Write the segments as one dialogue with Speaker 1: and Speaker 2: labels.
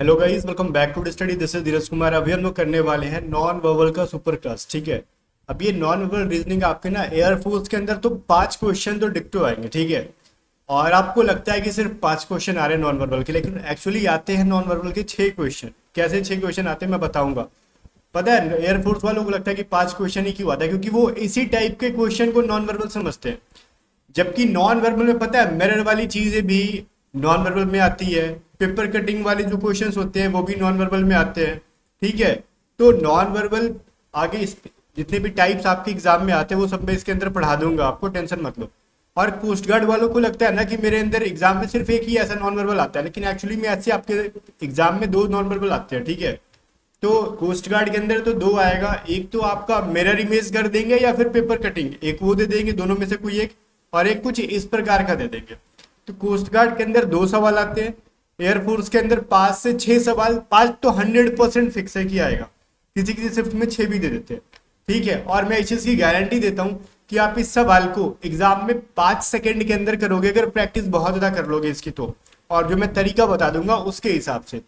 Speaker 1: Hello guys welcome back to study this is Dheeraj Kumar अभी हम लोग करने वाले हैं नॉन वर्बल का सुपर क्लास ठीक है? अब ये नॉन वर्बल रीजनिंग आपके ना एयरफोर्स के अंदर तो पाँच क्वेश्चन तो डिक्टो आएँगे, ठीक है? और आपको लगता है कि सिर्फ़ पाँच क्वेश्चन आ रहे हैं नॉन वर्बल के, लेकिन एक्चुअली आते हैं नॉन वर्बल के छह क्वेश्चन कैसे छह क्वेश्चन आते हैं मैं बताऊँगा। पता है एयरफोर्स वालों को लगता है कि पाँच क्वेश्चन ही क्यों आता है? क्योंकि वो इसी टाइप के क्वेश्चन को नॉन वर्बल समझते हैं। जबकि नॉन वर्बल में पता है मेरर वाली चीज़ें भी नॉन वर्बल में आती है। पेपर कटिंग वाले जो क्वेश्चन होते हैं, वो भी नॉन वर्बल में आते हैं। ठीक है? तो नॉन वर्बल आगे इस जितने भी टाइप्स आपके एग्ज़ाम में आते हैं, वो सब मैं इसके अंदर पढ़ा दूँगा आपको टेंशन मत लो। और कोस्ट गार्ड वालों को लगता है ना कि मेरे अंदर एग्ज़ाम में सिर्फ़ एक ही ऐसा नॉन वर्बल आता है, लेकिन एक्चुअली में ऐसे आपके एग्ज़ाम में दो नॉन वर्बल आते हैं, ठीक है? तो कोस्ट गार्ड के अंदर तो दो आएगा, एक तो आपका मिरर इमेज कर देंगे या फिर पेपर कटिंग एक वो दे देंगे, दोनों में से कोई एक, और एक कुछ इस प्रकार का दे देंगे। तो कोस्ट गार्ड के अंदर दो सवाल आते हैं एयरफोर्स के अंदर पाँच से छह सवाल, पाँच तो हंड्रेड परसेंट फिक्स है कि आएगा। किसी किसी शिफ्ट में छह भी दे देते हैं। ठीक है? और मैं इस चीज़ की गारंटी देता हूँ कि आप इस सवाल को एग्ज़ाम में पाँच सेकेंड के अंदर करोगे, अगर प्रैक्टिस बहुत ज़्यादा कर लोगे इसकी तो। और जो मैं तरीका बता दूँगा उसके हिसाब से।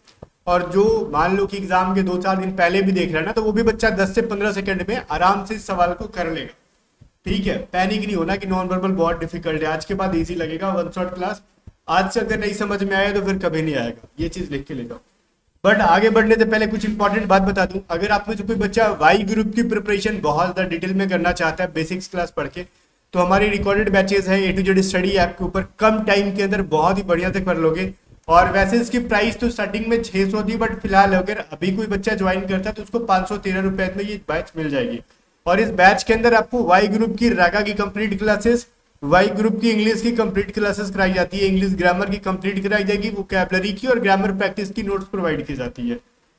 Speaker 1: और जो मान लो कि एग्ज़ाम के दो चार दिन पहले भी देख रहा है ना तो वो भी बच्चा दस से पंद्रह सेकंड में आराम से इस सवाल को कर लेगा। ठीक है? पैनिक नहीं होना कि नॉन वर्बल बहुत डिफ़िकल्ट है। आज के बाद इजी लगेगा। वन शॉट क्लास आज से अगर नहीं समझ में आया तो फिर कभी नहीं आएगा। ये चीज़ लिख के ले जाओ। बट आगे बढ़ने से पहले कुछ इंपॉर्टेंट बात बता दूँ। अगर आप में से कोई बच्चा वाई ग्रुप की प्रिपरेशन बहुत ज़्यादा डिटेल में करना चाहता है बेसिक्स क्लास पढ़ के तो हमारी रिकॉर्डेड बैचेस है A to Z study app के ऊपर। कम टाइम के अंदर बहुत ही बढ़िया से कर लोगे। और वैसे इसकी प्राइस तो स्टार्टिंग में 600 थी बट फ़िलहाल अगर अभी कोई बच्चा ज्वाइन करता है तो उसको पाँच सौ तेरह रुपए में ये बैच मिल जाएगी। और इस बैच के अंदर आपको वाई ग्रुप की रागा की कंप्लीट क्लासेस वाई ग्रुप की इंग्लिश की कंप्लीट क्लासेस कराई जाती है। इंग्लिश ग्रामर की कंप्लीट कराई जाएगी। वो कैबलरी की और ग्रामर प्रैक्टिस की नोट्स प्रोवाइड की जाती है।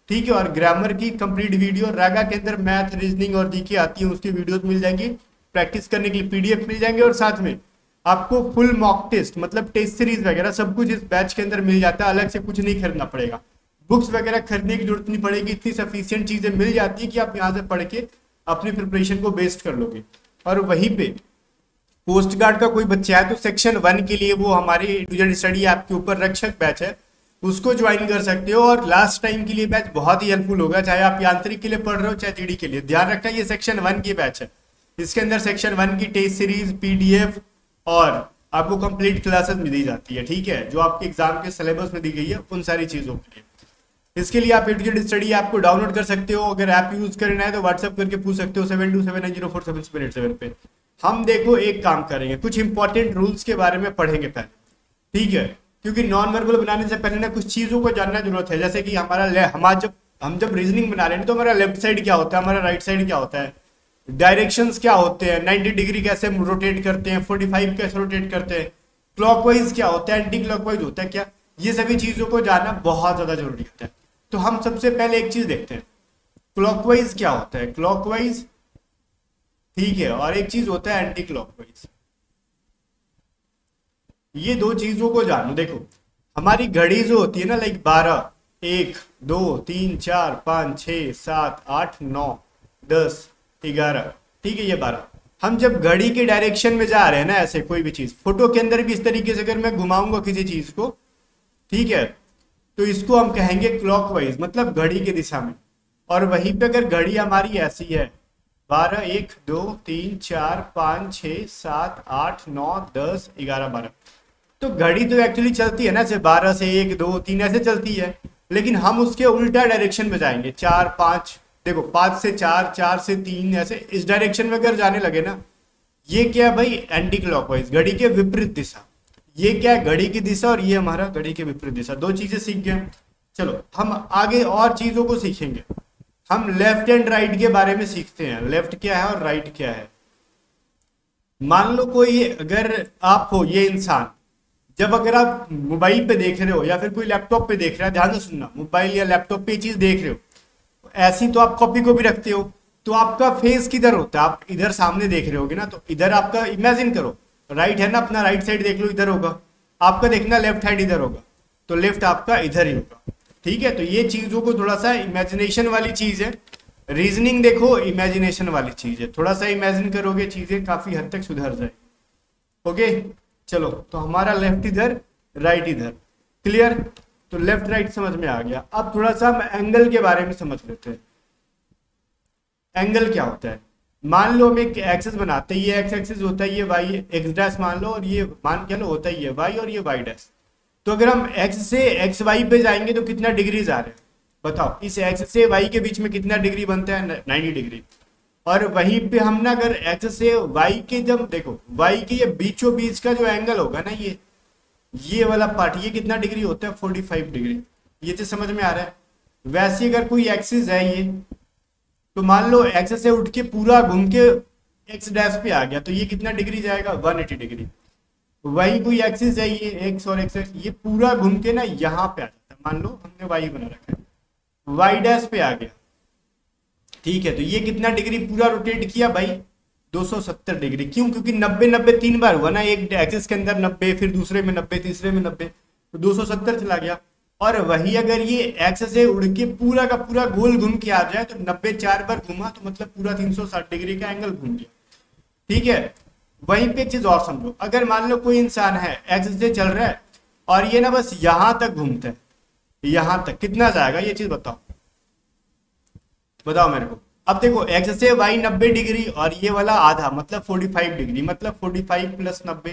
Speaker 1: ठीक है? और ग्रामर की कंप्लीट वीडियो रागा के अंदर मैथ रीजनिंग और जीके आती है, उसकी वीडियोस मिल जाएँगी। प्रैक्टिस करने के लिए पीडीएफ मिल जाएँगे और साथ में आपको फुल मॉक टेस्ट मतलब टेस्ट सीरीज़ वगैरह सब कुछ इस बैच के अंदर मिल जाता है। अलग से कुछ नहीं खरीदना पड़ेगा। बुक्स वगैरह खरीदने की ज़रूरत नहीं पड़ेगी। इतनी सफिशियंट चीज़ें मिल जाती है कि आप यहाँ से पढ़ के अपनी प्रिपरेशन को बेस्ट कर लोगे। और वहीं पे कोस्ट गार्ड का कोई बच्चा है तो सेक्शन वन के लिए वो हमारे स्टडी ऐप के ऊपर रक्षक बैच है। उसको ज्वाइन कर सकते हो और लास्ट टाइम के लिए बैच बहुत ही हेल्पफुल होगा। चाहे आप यांत्रिक के लिए पढ़ रहे हो, चाहे जीडी के लिए। ध्यान रखना, ये सेक्शन वन की बैच है। इसके अंदर सेक्शन वन की टेस्ट सीरीज़ पीडीएफ और आपको कंप्लीट क्लासेस दी जाती है, ठीक है? जो आपके एग्ज़ाम के सिलेबस में दी गई है, उन सारी चीज़ों के लिए। इसके लिए आप एडुकेटेड स्टडी ऐप को डाउनलोड कर सकते हो। अगर ऐप यूज़ करना है तो व्हाट्सएप करके पूछ सकते हो seven two seven nine zero four seven seven eight seven पे। हम देखो एक काम करेंगे, कुछ इंपॉर्टेंट रूल्स के बारे में पढ़ेंगे पहले। ठीक है? क्योंकि नॉन वर्बल बनाने से पहले ना कुछ चीज़ों को जानना ज़रूरत है। जैसे कि हमारा हमारा जब, हम जब रीजनिंग बना रहे हैं तो हमारा लेफ़्ट साइड क्या होता है? हमारा राइट साइड क्या होता है? डायरेक्शंस क्या होते हैं? 90 डिग्री कैसे रोटेट करते हैं? 45 कैसे रोटेट करते हैं? क्लॉकवाइज क्या होता है? एंटी क्लॉकवाइज होता है क्या? ये सभी चीज़ों को जानना बहुत ज़्यादा ज़रूरी होता है। तो हम सबसे पहले एक चीज़ देखते हैं। क्लॉकवाइज क्या होता है? क्लॉकवाइज ठीक है, और एक चीज़ होता है एंटी क्लॉकवाइज ये दो चीज़ों को जानो, देखो, हमारी घड़ी जो होती है ना लाइक बारह, एक, दो, तीन, चार, पाँच छ सात, आठ, नौ, दस, ग्यारह, ठीक है, ये बारह। हम जब घड़ी के डायरेक्शन में जा रहे हैं ना, ऐसे कोई भी चीज़ फ़ोटो के अंदर भी इस तरीके से अगर मैं घुमाऊँगा किसी चीज़ को, ठीक है तो इसको हम कहेंगे क्लॉकवाइज मतलब घड़ी की दिशा में। और वहीं पे अगर घड़ी हमारी ऐसी है बारह, एक, दो, तीन, चार, पाँच, छ, सात, आठ, नौ, दस, ग्यारह, बारह। तो घड़ी तो एक्चुअली चलती है ना ऐसे बारह से एक, दो, तीन, ऐसे चलती है। लेकिन हम उसके उल्टा डायरेक्शन में जाएँगे। चार, पाँच, देखो, पाँच से चार चार से तीन, ऐसे इस डायरेक्शन में अगर जाने लगे ना, ये क्या भाई? एंटी क्लॉकवाइज घड़ी के विपरीत दिशा। ये क्या घड़ी की दिशा और ये हमारा घड़ी के विपरीत दिशा। दो चीज़ें सीख गए। चलो, हम आगे और चीज़ों को सीखेंगे। हम लेफ़्ट एंड राइट के बारे में सीखते हैं। लेफ़्ट क्या है और राइट क्या है? मान लो कोई अगर आप हो, ये इंसान, जब अगर आप मोबाइल पे देख रहे हो या फिर कोई लैपटॉप पे देख रहा है, ध्यान से सुनना, मोबाइल या लैपटॉप पे चीज़ देख रहे हो, ऐसी तो आप कॉपी को भी रखते हो तो आपका फेस किधर होता है? आप इधर सामने देख रहे होगे ना तो इधर आपका इमेजिन करो राइट है ना अपना राइट साइड देख लो, इधर होगा, आपका देखना लेफ़्ट हैंड इधर होगा तो लेफ़्ट आपका इधर ही होगा। ठीक है? तो ये चीज़ों को थोड़ा सा इमेजिनेशन वाली चीज़ है। रीजनिंग देखो इमेजिनेशन वाली चीज़ है। थोड़ा सा इमेजिन करोगे, चीज़ें काफ़ी हद तक सुधर जाए ओके चलो तो हमारा लेफ़्ट इधर राइट इधर। क्लियर तो लेफ़्ट राइट समझ में आ गया। अब थोड़ा सा हम एंगल के बारे में समझ लेते हैं। एंगल क्या होता है? मान लो हम एक एक्सेस बनाते हैं। ये एक्स एक्सिस होता है, ये वाई एक्स डैश मान लो, और ये मान क्या लो, होता ही है वाई और ये वाई डैश तो अगर हम एक्स से एक्स वाई पे जाएँगे तो कितना डिग्रीज आ रहे हैं? बताओ, इस एक्स से वाई के बीच में कितना डिग्री बनता है? नाइनटी डिग्री और वहीं पे हम ना अगर एक्स से वाई के जब, देखो वाई के ये बीचों बीच का जो एंगल होगा ना ये ये वाला पार्ट ये कितना डिग्री होता है? फोर्टी फाइव डिग्री ये चीज़ समझ में आ रहा है? वैसे अगर कोई एक्सिस है ये तो मान लो एक्स से उठ के पूरा घूम के एक्स डैश पे आ गया तो ये कितना डिग्री जाएगा? 180 डिग्री वही कोई एक्सिस है, ये एक्स और एक्स ये पूरा घूम के ना यहाँ पे आ जाता है। मान लो, हमने वाई बना रखा है। वाई डैश पे आ गया। ठीक है तो ये कितना डिग्री पूरा रोटेट किया भाई? 270 डिग्री क्यों? क्योंकि 90 90 तीन बार हुआ ना, एक एक्सिस के अंदर 90 फिर दूसरे में 90 तीसरे में 90 तो 270 चला गया। और वही अगर ये एक्स से उड़ के पूरा का पूरा गोल घूम के आ जाए तो नब्बे चार बार घूमा तो मतलब पूरा 360 डिग्री का एंगल घूम गया। ठीक है? वहीं पे एक चीज़ और समझो। अगर मान लो कोई इंसान है एक्स से चल रहा है, और ये ना बस यहाँ तक घूमता है, यहाँ तक, कितना जाएगा, ये चीज़ बताओ। बताओ मेरे को। अब देखो एक्स से वाई नब्बे डिग्री, और ये वाला आधा मतलब फोर्टी फाइव डिग्री मतलब फोर्टी फाइव प्लस नब्बे,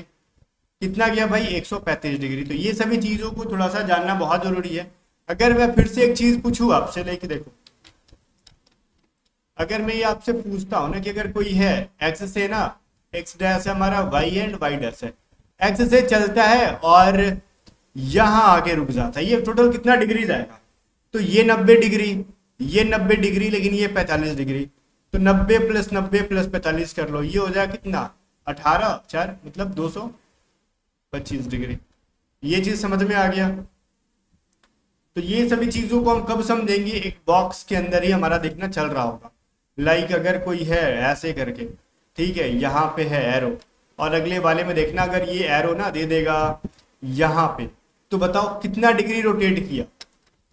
Speaker 1: कितना गया भाई? 135 डिग्री। तो ये सभी चीज़ों को थोड़ा सा जानना बहुत ज़रूरी है। अगर मैं फिर से एक चीज़ पूछूँ आपसे लेके देखो। अगर मैं ये आपसे पूछता हूँ ना कि अगर कोई है एक्स से ना एक्स डैश है हमारा वाई एंड वाई डैश है। एक्स से चलता है और यहाँ आके रुक जाता है। ये टोटल कितना डिग्री जाएगा तो ये नब्बे डिग्री ये नब्बे डिग्री लेकिन ये पैंतालीस डिग्री तो नब्बे प्लस नब्बे प्लस पैंतालीस कर लो। ये हो जाएगा कितना? अठारह, चार मतलब दो सौ पच्चीस डिग्री ये चीज़ समझ में आ गया? तो ये सभी चीज़ों को हम कब समझेंगे? एक बॉक्स के अंदर ही हमारा देखना चल रहा होगा। लाइक अगर कोई है, ऐसे करके। ठीक है, यहाँ पे है एरो और अगले वाले में देखना, अगर ये एरो ना दे देगा, यहाँ पे। तो बताओ, कितना डिग्री रोटेट किया?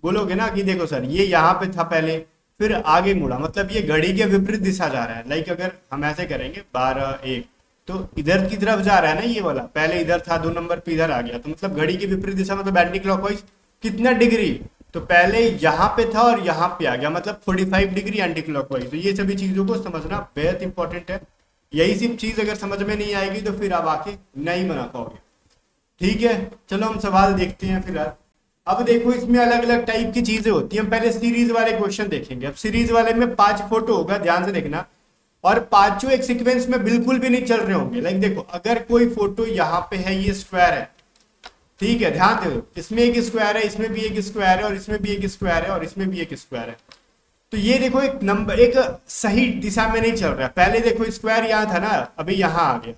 Speaker 1: बोलोगे ना कि देखो सर ये यहाँ पे था पहले, फिर आगे मुड़ा। मतलब ये घड़ी के विपरीत दिशा जा रहा है। लाइक अगर हम ऐसे करेंगे, बारह, एक। तो इधर की तरफ़ जा रहा है ना ये वाला? पहले इधर था, दो नंबर पे इधर आ गया। तो मतलब घड़ी की विपरीत दिशा मतलब एंटी क्लॉकवाइज कितना डिग्री तो पहले यहाँ पे था और यहाँ पे आ गया। मतलब 45 डिग्री एंटी क्लॉकवाइज तो ये सभी चीज़ों को समझना बेहद इंपॉर्टेंट है। यही सब चीज़ अगर समझ में नहीं आएगी तो फिर आप आके नहीं बना पाओगे। ठीक है? चलो हम सवाल देखते हैं फ़िलहाल अब देखो, इसमें अलग अलग टाइप की चीज़ें होती हैं। पहले सीरीज़ वाले क्वेश्चन देखेंगे। अब सीरीज़ वाले में पाँच फ़ोटो होगा, ध्यान से देखना। और पाँचों एक सीक्वेंस में बिल्कुल भी नहीं चल रहे होंगे। लाइक देखो, अगर कोई फ़ोटो यहाँ पे है, ये स्क्वायर है। ठीक है? ध्यान दो। इसमें एक स्क्वायर है, इसमें भी एक स्क्वायर है, और इसमें भी एक स्क्वायर है, और इसमें भी एक स्क्वायर है। तो ये देखो एक नंबर, एक सही दिशा में नहीं चल रहा। पहले देखो स्क्वायर यहाँ था ना, अभी यहाँ आ गया।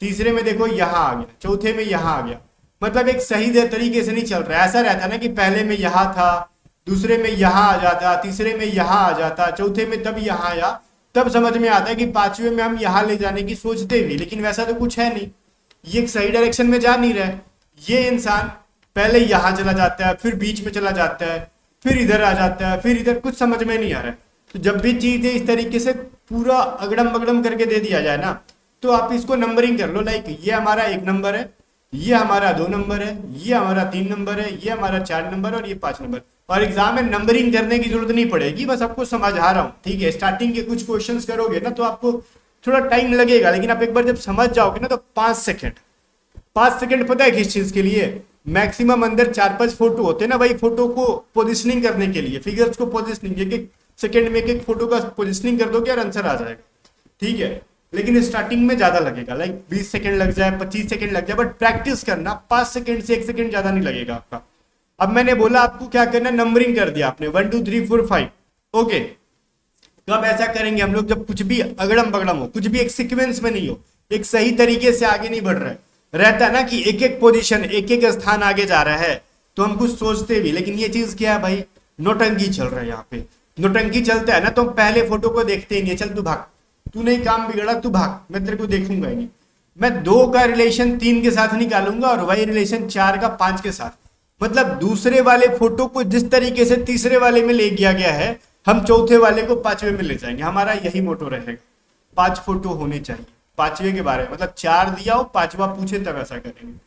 Speaker 1: तीसरे में देखो यहाँ आ गया, चौथे में यहाँ आ गया। मतलब एक सही तरीके से नहीं चल रहा। ऐसा रहता ना कि पहले में यहाँ था, दूसरे में यहाँ आ जाता, तीसरे में यहाँ आ जाता, चौथे में तब यहाँ आया। तब समझ में आता है कि पांचवे में हम यहाँ ले जाने की सोचते भी, लेकिन वैसा तो कुछ है नहीं। ये एक सही डायरेक्शन में जा नहीं रहा ये इंसान पहले यहाँ चला जाता है, फिर बीच में चला जाता है। फिर इधर आ जाता है, फिर इधर कुछ समझ में नहीं आ रहा है। तो जब भी चीज़ें इस तरीके से पूरा अगड़म बगड़म करके दे दिया जाए ना तो आप इसको नंबरिंग कर लो लाइक ये हमारा एक नंबर है, ये हमारा दो नंबर है, ये हमारा तीन नंबर है, ये हमारा चार नंबर और ये पाँच नंबर और एग्ज़ाम में नंबरिंग करने की ज़रूरत नहीं पड़ेगी, बस आपको समझ आ रहा हूँ, ठीक है? स्टार्टिंग के कुछ क्वेश्चंस करोगे ना तो आपको थोड़ा टाइम लगेगा, लेकिन आप एक बार जब समझ जाओगे ना तो पाँच सेकेंड पाँच सेकेंड पता है किस चीज़ के लिए? मैक्सिमम अंदर चार पाँच फ़ोटो होते हैं ना भाई, फ़ोटो को पोजिशनिंग करने के लिए फिगर्स को पोजिशनिंग एक एक सेकेंड में एक एक फ़ोटो का पोजिशनिंग कर दोगे और आंसर आ जाएगा। ठीक है? लेकिन स्टार्टिंग में ज़्यादा लगेगा लाइक बीस सेकेंड लग जाए, पच्चीस सेकेंड लग जाए बट प्रैक्टिस करना, पाँच सेकेंड से एक सेकेंड ज़्यादा नहीं लगेगा आपका। अब मैंने बोला आपको क्या करना नंबरिंग कर दिया आपने one two three four five okay कब ऐसा करेंगे हम लोग, जब कुछ भी अगड़म बगड़म हो, कुछ भी एक सिक्वेंस में नहीं हो, एक सही तरीके से आगे नहीं बढ़ रहा है रहता है ना कि एक एक पोजीशन एक एक स्थान आगे जा रहा है तो हम कुछ सोचते भी, लेकिन ये चीज़ क्या है भाई? नोटंकी चल रहा है यहाँ पे। नोटंकी चलता है ना तो पहले फ़ोटो को देखते ही नहीं चल तू भाग। तू नहीं काम बिगड़ा, तू भाग। मैं तेरे को देखूँगा ही नहीं। मैं दो का रिलेशन तीन के साथ निकालूँगा और वही रिलेशन चार का पाँच के साथ। मतलब दूसरे वाले फ़ोटो को जिस तरीके से तीसरे वाले में ले गया गया है, हम चौथे वाले को पांचवे में ले जाएँगे। हमारा यही मोटो रहेगा। पाँच फ़ोटो होने चाहिए। पांचवे के बारे में मतलब चार दिया हो, पांचवा पूछे तब ऐसा करेंगे।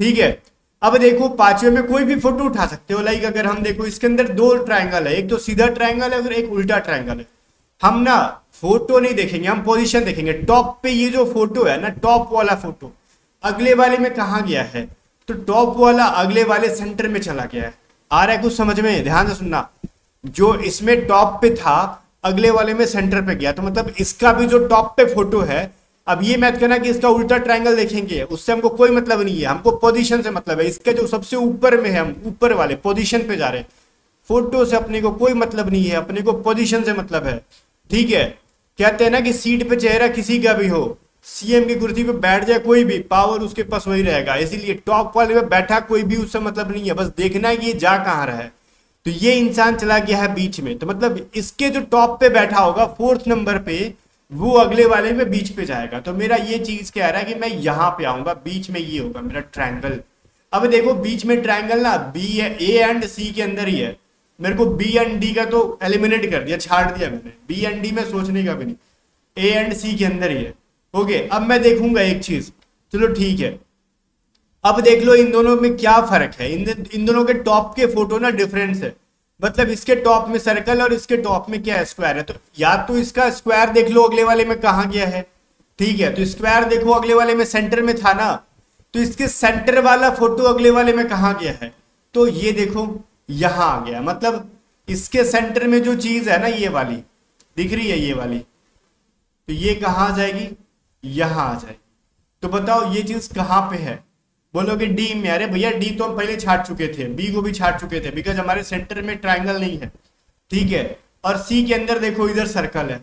Speaker 1: ठीक है? अब देखो, पांचवे में कोई भी फ़ोटो उठा सकते हो। लाइक अगर हम देखो, इसके अंदर दो ट्रायंगल है, एक तो सीधा ट्रायंगल है और एक उल्टा ट्रायंगल है। हम ना फ़ोटो नहीं देखेंगे, हम पोजीशन देखेंगे। टॉप पे ये जो फ़ोटो है ना टॉप वाला फ़ोटो, अगले वाले में कहा गया है? तो टॉप वाला अगले वाले सेंटर में चला गया है। आ रहा है कुछ समझ में? ध्यान से सुनना। जो इसमें टॉप पे था, अगले वाले में सेंटर पे गया। तो मतलब इसका भी जो टॉप पे फ़ोटो है अब ये मैथ कहना कि इसका उल्टा ट्रायंगल देखेंगे? उससे हमको कोई मतलब नहीं है। हमको पोजीशन से मतलब है। इसके जो सबसे ऊपर में है, हम ऊपर वाले पोजीशन पे जा रहे हैं। फ़ोटो से अपने को कोई मतलब नहीं है। अपने को पोजीशन से मतलब है। ठीक है? कहते हैं ना कि सीट पे चेहरा किसी का भी हो सीएम की कुर्सी पे बैठ जाए कोई भी पावर उसके पास वही रहेगा। इसीलिए टॉप वाले पे बैठा कोई भी उससे मतलब नहीं है। बस देखना है कि ये जा कहाँ रहा है। तो ये इंसान चला गया है बीच में। तो मतलब इसके जो टॉप पे बैठा होगा फोर्थ नंबर पे वो अगले वाले में बीच पे जाएगा। तो मेरा ये चीज़ कह रहा है कि मैं यहाँ पे आऊँगा, बीच में ये होगा मेरा ट्रायंगल अब देखो, बीच में ट्रायंगल ना बी ए एंड सी के अंदर ही है। मेरे को बी एंड डी का तो एलिमिनेट कर दिया, छाड़ दिया मैंने। बी एंड डी में सोचने का भी नहीं। ए एंड सी के अंदर ही है। ओके अब मैं देखूँगा एक चीज़। चलो ठीक है। अब देख लो, इन दोनों में क्या फ़र्क है? इन दोनों के टॉप के फ़ोटो ना डिफरेंस है। मतलब इसके टॉप में सर्कल और इसके टॉप में क्या स्क्वायर है? तो या तो इसका स्क्वायर देख लो अगले वाले में कहा गया है। ठीक है तो स्क्वायर देखो अगले वाले में सेंटर में था ना? तो इसके सेंटर वाला फ़ोटो अगले वाले में कहा गया है? तो ये देखो, यहाँ आ गया। मतलब इसके सेंटर में जो चीज़ है ना, ये वाली, दिख रही है ये वाली? तो ये कहाँ आ जाएगी? यहाँ आ जाएगी। तो बताओ ये चीज़ कहाँ पे है? बोलोगे डी में, अरे भैया डी तो हम पहले छाट चुके थे बी को भी छाट चुके थे बिकॉज़ हमारे सेंटर में ट्राइंगल नहीं है, ठीक है? और सी के अंदर देखो, इधर सर्कल है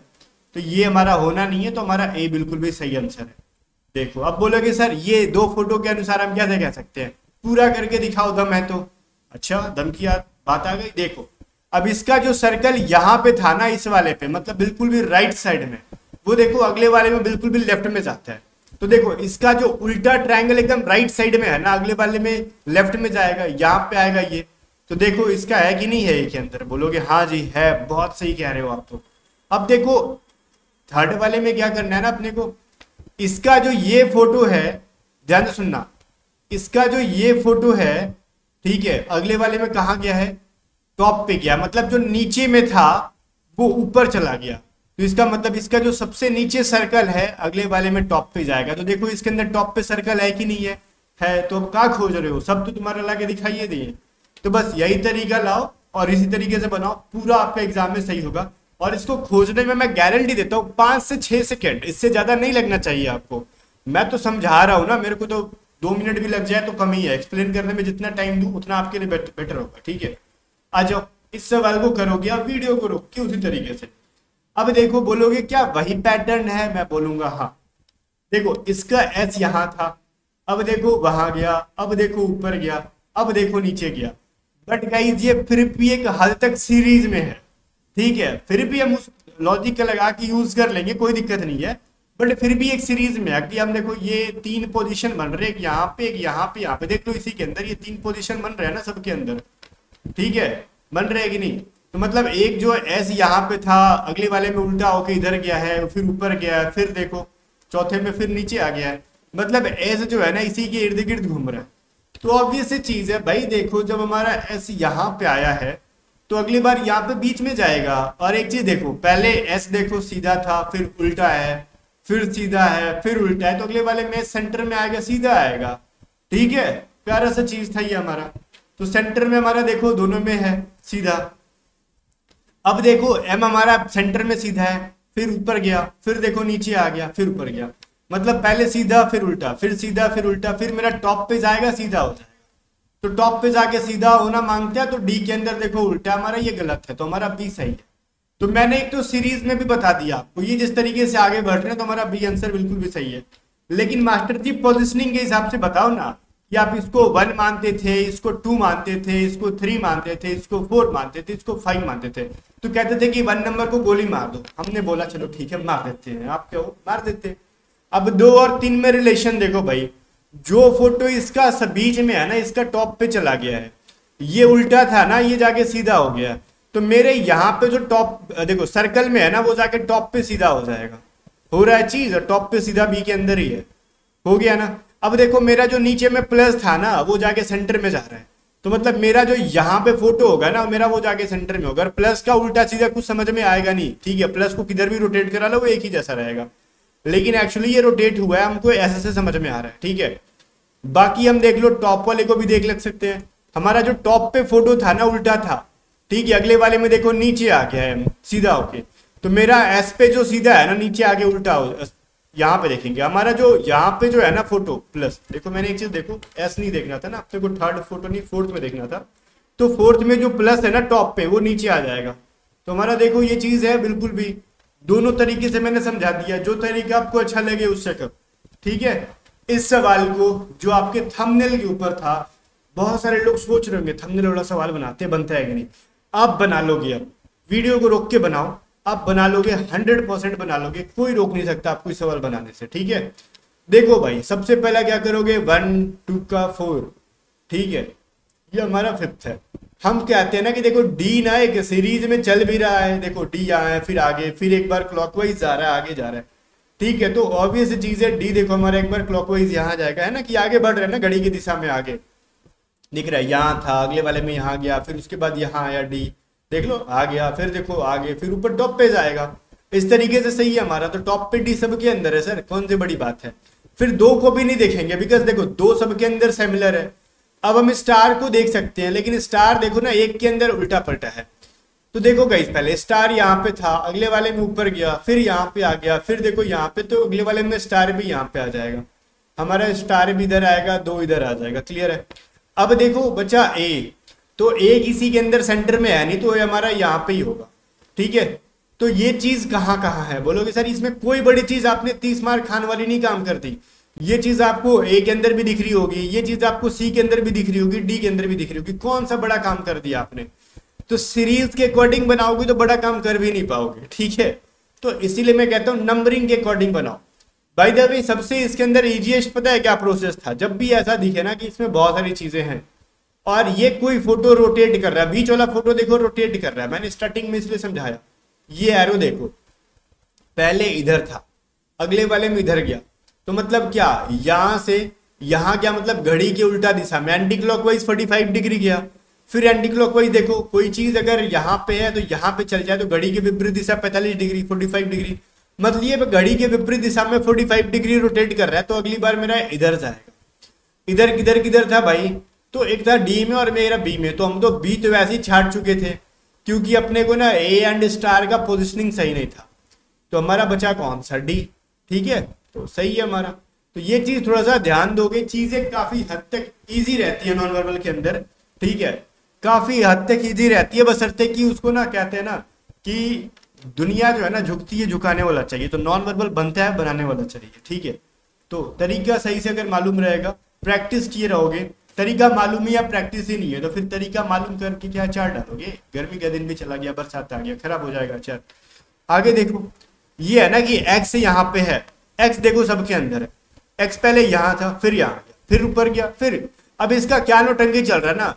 Speaker 1: तो ये हमारा होना नहीं है तो हमारा ए बिल्कुल भी सही आंसर है। देखो, अब बोलोगे सर, ये दो फ़ोटो के अनुसार हम क्या कह सकते हैं? पूरा करके दिखाओ दम है तो। अच्छा दम की बात आ गई? देखो, अब इसका जो सर्कल यहाँ पे था ना, इस वाले पे मतलब बिल्कुल भी राइट साइड में, वो देखो, अगले वाले में बिल्कुल भी लेफ़्ट में जाता है। तो देखो, इसका जो उल्टा ट्रायंगल एकदम राइट साइड में है ना, अगले वाले में लेफ़्ट में जाएगा, यहाँ पे आएगा ये। तो देखो, इसका है कि नहीं है एक अंदर बोलोगे हाँ जी, है, बहुत सही कह रहे हो आप तो। अब देखो थर्ड वाले में क्या करना है ना अपने को? इसका जो ये फ़ोटो है, ध्यान सुनना, इसका जो ये फ़ोटो है, ठीक है, अगले वाले में कहा गया है? टॉप पे गया। मतलब जो नीचे में था, वो ऊपर चला गया। तो इसका मतलब इसका जो सबसे नीचे सर्कल है, अगले वाले में टॉप पे जाएगा। तो देखो, इसके अंदर टॉप पे सर्कल है कि नहीं है? है तो अब कहा खोज रहे हो? सब तो तुम्हारा ला के दिखाइए दिए। तो बस यही तरीका लाओ और इसी तरीके से बनाओ। पूरा आपका एग्ज़ाम में सही होगा। और इसको खोजने में मैं गारंटी देता हूँ, पाँच से छह सेकेंड इससे ज़्यादा नहीं लगना चाहिए आपको। मैं तो समझा रहा हूँ ना, मेरे को तो दो मिनट भी लग जाए तो कम ही है। एक्सप्लेन करने में जितना टाइम दू, उतना आपके लिए बेटर होगा, ठीक है? आ जाओ, इस सवाल को करोगे आप वीडियो को रोक के उसी तरीके से। अब देखो, बोलोगे, क्या वही पैटर्न है? मैं बोलूँगा हाँ. देखो, इसका एस यहाँ था। अब देखो, वहाँ गया। अब देखो, ऊपर गया। अब देखो, नीचे गया। बट गाइज़ ये फिर भी एक हद तक सीरीज़ में है। ठीक है? फिर भी हम उस लॉजिक का लगा के यूज़ कर लेंगे, कोई दिक्कत नहीं है। बट फिर भी एक सीरीज़ में है। कि हम देखो, ये तीन पोजीशन बन रहे हैं। यहाँ पे, एक यहाँ पे। यहाँ पे देख लो, इसी के अंदर ये तीन पोजीशन बन रहे हैं ना, सबके अंदर। ठीक है? बन रहे कि नहीं? तो मतलब एक जो एस यहाँ पे था, अगले वाले में उल्टा होके इधर गया है, फिर ऊपर गया है, फिर देखो, चौथे में फिर नीचे आ गया है। मतलब एस जो है ना, इसी के इर्द गिर्द घूम रहा है। तो ऑब्वियस चीज़ है, भाई देखो, जब हमारा एस यहाँ पे आया है तो अगली बार यहाँ पे बीच में जाएगा। और एक चीज़ देखो, पहले एस देखो, सीधा था, फिर उल्टा है, फिर सीधा है, फिर उल्टा है तो अगले वाले में सेंटर में आएगा, सीधा आएगा। ठीक है? प्यारा सा चीज़ था ये हमारा। तो सेंटर में हमारा देखो, दोनों में है, सीधा। अब देखो एम हमारा सेंटर में सीधा है, फिर ऊपर गया, फिर देखो नीचे आ गया, फिर ऊपर गया। मतलब पहले सीधा, फिर उल्टा, फिर सीधा, फिर उल्टा, फिर मेरा टॉप पे जाएगा, सीधा हो। जाएगा तो टॉप पे जाके सीधा होना मांगते हैं तो डी के अंदर देखो उल्टा हमारा ये गलत है तो हमारा बी सही है। तो मैंने एक तो सीरीज़ में भी बता दिया आपको, ये जिस तरीके से आगे बढ़ रहे हैं तो हमारा बी आंसर बिल्कुल भी सही है। लेकिन मास्टर जी पोजिशनिंग के हिसाब से बताओ ना कि आप इसको वन मानते थे, इसको टू मानते थे, इसको थ्री मानते थे, इसको फोर मानते थे, इसको फाइव मानते थे। तो कहते थे कि वन नंबर को गोली मार दो। हमने बोला, चलो ठीक है, मार देते हैं। आप क्या हो? मार देते अब दो और तीन में रिलेशन देखो भाई। जो फ़ोटो इसका बीच में है ना, इसका टॉप पे चला गया है। ये उल्टा था ना, ये जाके सीधा हो गया। तो मेरे यहाँ पे जो टॉप देखो सर्कल में है ना, वो जाके टॉप पे सीधा हो जाएगा। हो रहा है चीज़, और टॉप पे सीधा बी के अंदर ही है। हो गया ना? अब देखो, मेरा जो नीचे में प्लस था ना, वो जाके सेंटर में जा रहा है। तो मतलब मेरा जो यहाँ पे फ़ोटो होगा ना, मेरा वो जाके सेंटर में होगा। प्लस का उल्टा सीधा कुछ समझ में आएगा नहीं। ठीक है प्लस को किधर भी रोटेट करा लो, वो एक ही जैसा रहेगा। लेकिन एक्चुअली ये रोटेट हुआ है, हमको ऐसे से समझ में आ रहा है। ठीक है? बाकी हम देख लो टॉप वाले को भी देख लग सकते हैं। हमारा जो टॉप पे फ़ोटो था ना, उल्टा था। ठीक है, अगले वाले में देखो, नीचे आ गया है, सीधा होके। तो मेरा एस पे जो सीधा है ना, नीचे आगे उल्टा हो यहाँ पे देखेंगे। हमारा जो यहाँ पे जो है ना फ़ोटो प्लस देखो मैंने एक चीज़ देखो एस नहीं देखना था ना अपने को थर्ड फ़ोटो नहीं फोर्थ में देखना था। तो फोर्थ में जो प्लस है ना टॉप पे, वो नीचे आ जाएगा। तो हमारा देखो ये चीज़ है बिल्कुल भी। दोनों तरीके से मैंने समझा दिया। जो तरीका आपको अच्छा लगे उससे कर ठीक है? इस सवाल को, जो आपके थंबनेल के ऊपर था, बहुत सारे लोग सोच रहे होंगे थंबनेल वाला सवाल बनाते, बनता है कि नहीं? आप बना लोगे अब। वीडियो को रोक के बनाओ। आप बना लोगे हंड्रेड परसेंट बना लोगे, कोई रोक नहीं सकता आपको सवाल बनाने से, ठीक है? देखो भाई, सबसे पहला क्या करोगे? वन टू का फोर ठीक है? ये हमारा फिफ्थ है। हम कहते हैं ना कि देखो डी ना एक सीरीज़ में चल भी रहा है, देखो डी यहाँ है, फिर आगे, फिर एक बार क्लॉकवाइज जा रहा है, आगे जा रहा है, ठीक है? तो ऑब्वियस चीज़ है डी देखो हमारा एक बार क्लॉकवाइज यहाँ जाएगा, है ना? कि आगे बढ़ रहे हैं ना, घड़ी की दिशा में आगे। दिख रहा है, यहाँ था, अगले वाले में यहाँ गया, फिर उसके बाद यहाँ आया डी देख लो, आ गया, फिर देखो आगे फिर ऊपर टॉप पे जाएगा। इस तरीके से सही है हमारा तो टॉप पे डी सबके अंदर है सर, कौन सी बड़ी बात है? फिर दो को भी नहीं देखेंगे बिकॉज़ देखो, दो सबके अंदर सिमिलर है। अब हम स्टार को देख सकते हैं, लेकिन स्टार देखो ना, एक के अंदर उल्टा पलटा है। तो देखो गई पहले स्टार यहाँ पे था, अगले वाले में ऊपर गया, फिर यहाँ पे आ गया, फिर देखो यहाँ पे तो अगले वाले में स्टार भी यहाँ पे आ जाएगा। हमारा स्टार भी इधर आएगा, दो इधर आ जाएगा क्लियर है? अब देखो, बचा ए तो ए किसी के अंदर सेंटर में है, नहीं तो हमारा यहाँ पे ही होगा। ठीक है? तो ये चीज़ कहाँ कहाँ है? बोलोगे, सर, इसमें कोई बड़ी चीज़ आपने तीस मार्क खान वाली नहीं काम करती। ये चीज़ आपको ए के अंदर भी दिख रही होगी, ये चीज़ आपको सी के अंदर भी दिख रही होगी डी के अंदर भी दिख रही होगी। कौन सा बड़ा काम कर दिया आपने? तो सीरीज़ के अकॉर्डिंग बनाओगे तो बड़ा काम कर भी नहीं पाओगे, ठीक है? तो इसीलिए मैं कहता हूँ नंबरिंग के अकॉर्डिंग बनाओ। बाई द वे सबसे इसके अंदर इजिएस्ट पता है क्या प्रोसेस था? जब भी ऐसा दिखे ना कि इसमें बहुत सारी चीज़ें हैं और ये कोई फ़ोटो रोटेट कर रहा है, बीच वाला फ़ोटो देखो रोटेट कर रहा है। मैंने स्टार्टिंग में इसलिए समझाया। ये एरो देखो। पहले इधर था, अगले वाले में इधर गया। तो मतलब क्या? यहाँ से, यहाँ क्या मतलब? घड़ी के उल्टा दिशा में। एंटी क्लॉकवाइज 45 डिग्री गया। फिर एंटी क्लॉकवाइज देखो, कोई चीज़ अगर यहाँ पे है तो यहाँ पे चल जाए तो घड़ी के विपरीत दिशा 45 डिग्री 45 डिग्री मतलब ये घड़ी के विपरीत दिशा में 45 डिग्री रोटेट कर रहा है तो अगली बार मेरा इधर जाएगा। इधर किधर किधर था भाई? तो एक था डी में और मेरा बी में। तो हम तो बी तो वैसे ही छाट चुके थे, क्योंकि अपने को ना ए एंड स्टार का पोजिशनिंग सही नहीं था। तो हमारा बचा कौन सा? डी ठीक है? तो सही है हमारा। तो ये चीज़ थोड़ा सा ध्यान दोगे, चीज़ें काफ़ी हद तक इजी रहती है नॉन वर्बल के अंदर, ठीक है? काफ़ी हद तक इजी रहती है बसरते कि उसको ना कहते हैं ना कि दुनिया जो है ना झुकती है, झुकाने वाला चाहिए। तो नॉन वर्बल बनता है, बनाने वाला चाहिए, ठीक है? तो तरीका सही से अगर मालूम रहेगा प्रैक्टिस किए रहोगे तरीका मालूम है या प्रैक्टिस ही नहीं है। तो फिर तरीका मालूम करके क्या अचार डालोगे? गर्मी का दिन भी चला गया, बरसात आ गया, खराब हो जाएगा अचार आगे देखो, ये है ना कि एक्स यहाँ पे है। एक्स देखो सबके अंदर है। एक्स पहले यहाँ था, फिर यहाँ फिर ऊपर गया, फिर। अब इसका क्या नोटंगी चल रहा है ना?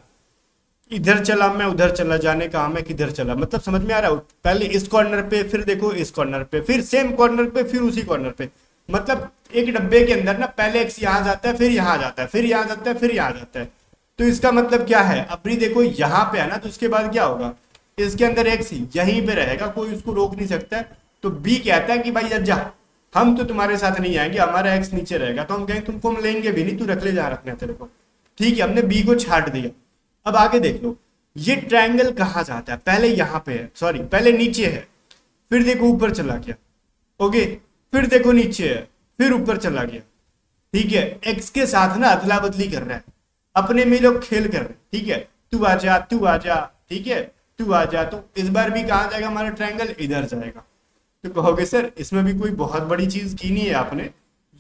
Speaker 1: इधर चला मैं, उधर चला, जाने का मैं, किधर चला। मतलब समझ में आ रहा है? पहले इस कॉर्नर पे, फिर देखो इस कॉर्नर पे, फिर सेम कॉर्नर पे, फिर उसी कॉर्नर पे। मतलब एक डब्बे के अंदर ना पहले एक्स यहाँ जाता है, फिर यहाँ जाता है, फिर यहाँ जाता है, फिर यहाँ जाता है। तो इसका मतलब क्या है? अपनी देखो यहाँ पे है ना तो उसके बाद क्या होगा? इसके अंदर एक्स यहीं पे रहेगा, कोई उसको रोक नहीं सकता। तो बी कहता है कि भाई जा, हम तो तुम्हारे साथ नहीं आएँगे, हमारा एक्स नीचे रहेगा। तो हम कहेंगे तुमको हम लेंगे भी नहीं, तू रख ले जा रखना है तेरे को। ठीक है, हमने बी को छाट दिया। अब आगे देख लो, ये ट्रायंगल कहाँ जाता है? पहले यहाँ पे है सॉरी पहले नीचे है, फिर देखो ऊपर चला गया। ओके फिर देखो नीचे है फिर ऊपर चला गया। ठीक है एक्स के साथ ना अदला बदली कर रहा है। अपने में लोग खेल कर रहे हैं, ठीक है? तू आ जा, तू आ जा, ठीक है? तू आ जा तो इस बार भी कहा जाएगा? हमारा ट्रायंगल इधर जाएगा। तो कहोगे, सर, इसमें भी कोई बहुत बड़ी चीज़ की नहीं है आपने।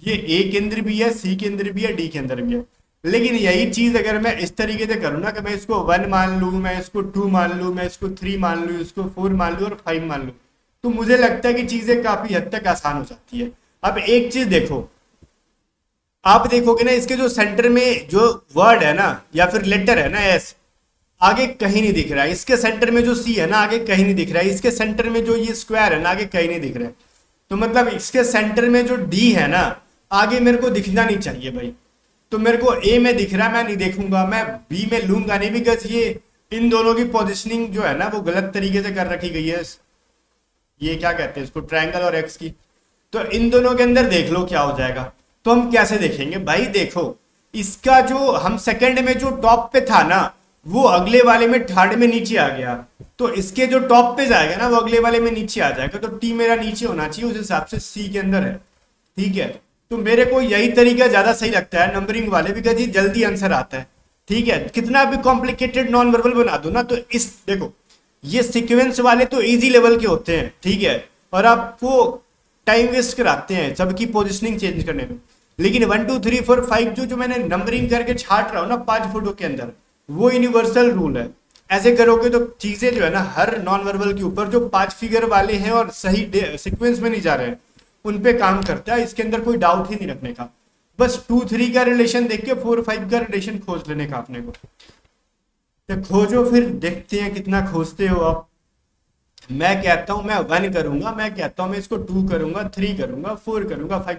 Speaker 1: ये ए केंद्र भी है सी केंद्र भी है डी के अंदर भी है। लेकिन यही चीज़ अगर मैं इस तरीके से करूँ ना कि मैं इसको वन मान लू, मैं इसको टू मान लू, मैं इसको थ्री मान लू, इसको फोर मान लू और फाइव मान लू तो मुझे लगता है कि चीज़ें काफ़ी हद तक आसान हो जाती है। अब एक चीज़ देखो। आप देखोगे ना, इसके जो सेंटर में जो वर्ड है ना, या फिर लेटर है ना एस आगे कहीं नहीं दिख रहा है। इसके सेंटर में जो सी है ना, आगे कहीं नहीं दिख रहा है। इसके सेंटर में जो ये स्क्वायर है ना, आगे कहीं नहीं दिख रहा है। तो मतलब इसके सेंटर में जो डी है ना, आगे मेरे को दिखना नहीं चाहिए भाई। तो मेरे को ए में दिख रहा है, मैं नहीं देखूँगा। मैं बी में लूँगा नहीं बिकॉज़ ये इन दोनों की पोजिशनिंग जो है ना, वो गलत तरीके से कर रखी गई है। ये क्या कहते हैं इसको ट्रायंगल और एक्स की। तो इन दोनों के अंदर देख लो क्या हो जाएगा। तो हम कैसे देखेंगे? भाई देखो, इसका जो हम सेकंड में जो टॉप पे था ना, वो अगले वाले में थर्ड में नीचे आ गया। तो इसके जो टॉप पे जाएगा ना, वो अगले वाले में नीचे आ जाएगा। तो टी मेरा नीचे होना चाहिए, उस हिसाब से सी के अंदर है। ठीक है? तो मेरे को यही तरीका ज़्यादा सही लगता है नंबरिंग वाले बिकॉज़ ये जल्दी आंसर आता है। ठीक है? कितना भी कॉम्प्लिकेटेड नॉन वर्बल बना दो ना तो इस, देखो ये सिक्वेंस वाले तो इजी लेवल के होते हैं, ठीक है? और आपको टाइम वेस्ट कराते हैं, सबकी पोजिशनिंग चेंज करने में। लेकिन one two three four five जो जो मैंने नंबरिंग करके छाट रहा हूँ ना, पाँच फ़ोटो के अंदर, वो यूनिवर्सल रूल है। ऐसे करोगे तो चीज़ें जो है ना, हर नॉन वर्बल के ऊपर जो पाँच फिगर वाले हैं और सही सिक्वेंस में नहीं जा रहे हैं, उन पे काम करता है, इसके अंदर कोई डाउट ही नहीं रखने का। बस टू थ्री का रिलेशन देख के फोर फाइव का रिलेशन खोज लेने का अपने को। तो खोजो फिर, देखते हैं कितना खोजते हो आप। मैं कहता हूँ, मैं वन करूँगा, मैं कहता हूँ, मैं इसको टू करूँगा थ्री करूँगा फोर करूँगा फाइव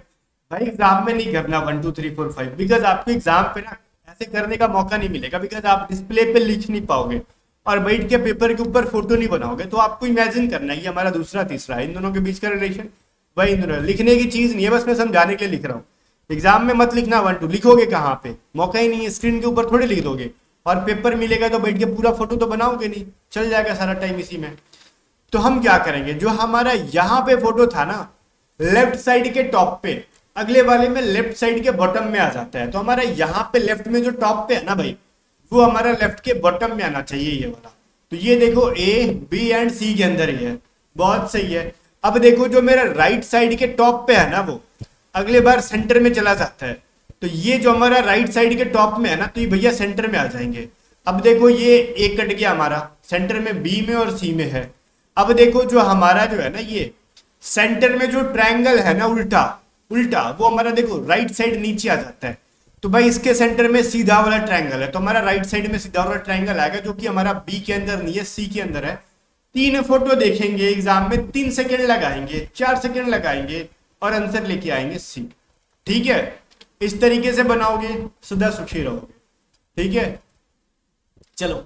Speaker 1: भाई एग्ज़ाम में नहीं करना one two three four five because आपको एग्ज़ाम पे ना ऐसे करने का मौका नहीं मिलेगा बिकॉज़ आप डिस्प्ले पे लिख नहीं पाओगे। और बैठ के पेपर के ऊपर फ़ोटो नहीं बनाओगे तो आपको इमेजिन करना है, ये हमारा दूसरा, तीसरा है। इन दोनों के बीच का रिलेशन वही इन दोनों। लिखने की चीज़ नहीं है, बस मैं समझाने के लिए लिख रहा हूँ। एग्ज़ाम में मत लिखना वन टू लिखोगे कहाँ पे? मौका ही नहीं है स्क्रीन के ऊपर थोड़ी लिख दोगे। और पेपर मिलेगा तो बैठ के पूरा फ़ोटो तो बनाओगे नहीं। चल जाएगा सारा टाइम इसी में। तो हम क्या करेंगे? जो हमारा यहाँ पे फ़ोटो था ना लेफ़्ट साइड के टॉप पे, अगले वाले में लेफ़्ट साइड के बॉटम में आ जाता है। तो हमारा यहाँ पे लेफ़्ट में जो टॉप पे है ना भाई, वो हमारा लेफ़्ट के बॉटम में आना चाहिए ये वाला। तो ये देखो ए बी एंड सी के अंदर ही है। बहुत सही है। अब देखो जो मेरा राइट साइड के टॉप पे है ना वो, अगले बार सेंटर में चला जाता है। तो ये जो हमारा राइट साइड के टॉप में है ना तो ये भैया सेंटर में आ जाएँगे। अब देखो ये एक कट गया हमारा सेंटर में बी में और सी में है। अब देखो जो हमारा जो है ना ये सेंटर में जो ट्रायंगल है ना उल्टा उल्टा, वो हमारा देखो राइट साइड नीचे आ जाता है। तो भाई इसके सेंटर में सीधा वाला ट्रायंगल है। तो हमारा राइट साइड में सीधा वाला ट्रायंगल आएगा, जो कि हमारा बी के अंदर नहीं है सी के अंदर है। तीन फ़ोटो देखेंगे एग्ज़ाम में, तीन सेकेंड लगाएँगे, चार सेकेंड लगाएँगे और आंसर लेके आएँगे सी ठीक है? इस तरीके से बनाओगे सदा सुखी रहोगे। ठीक है? चलो,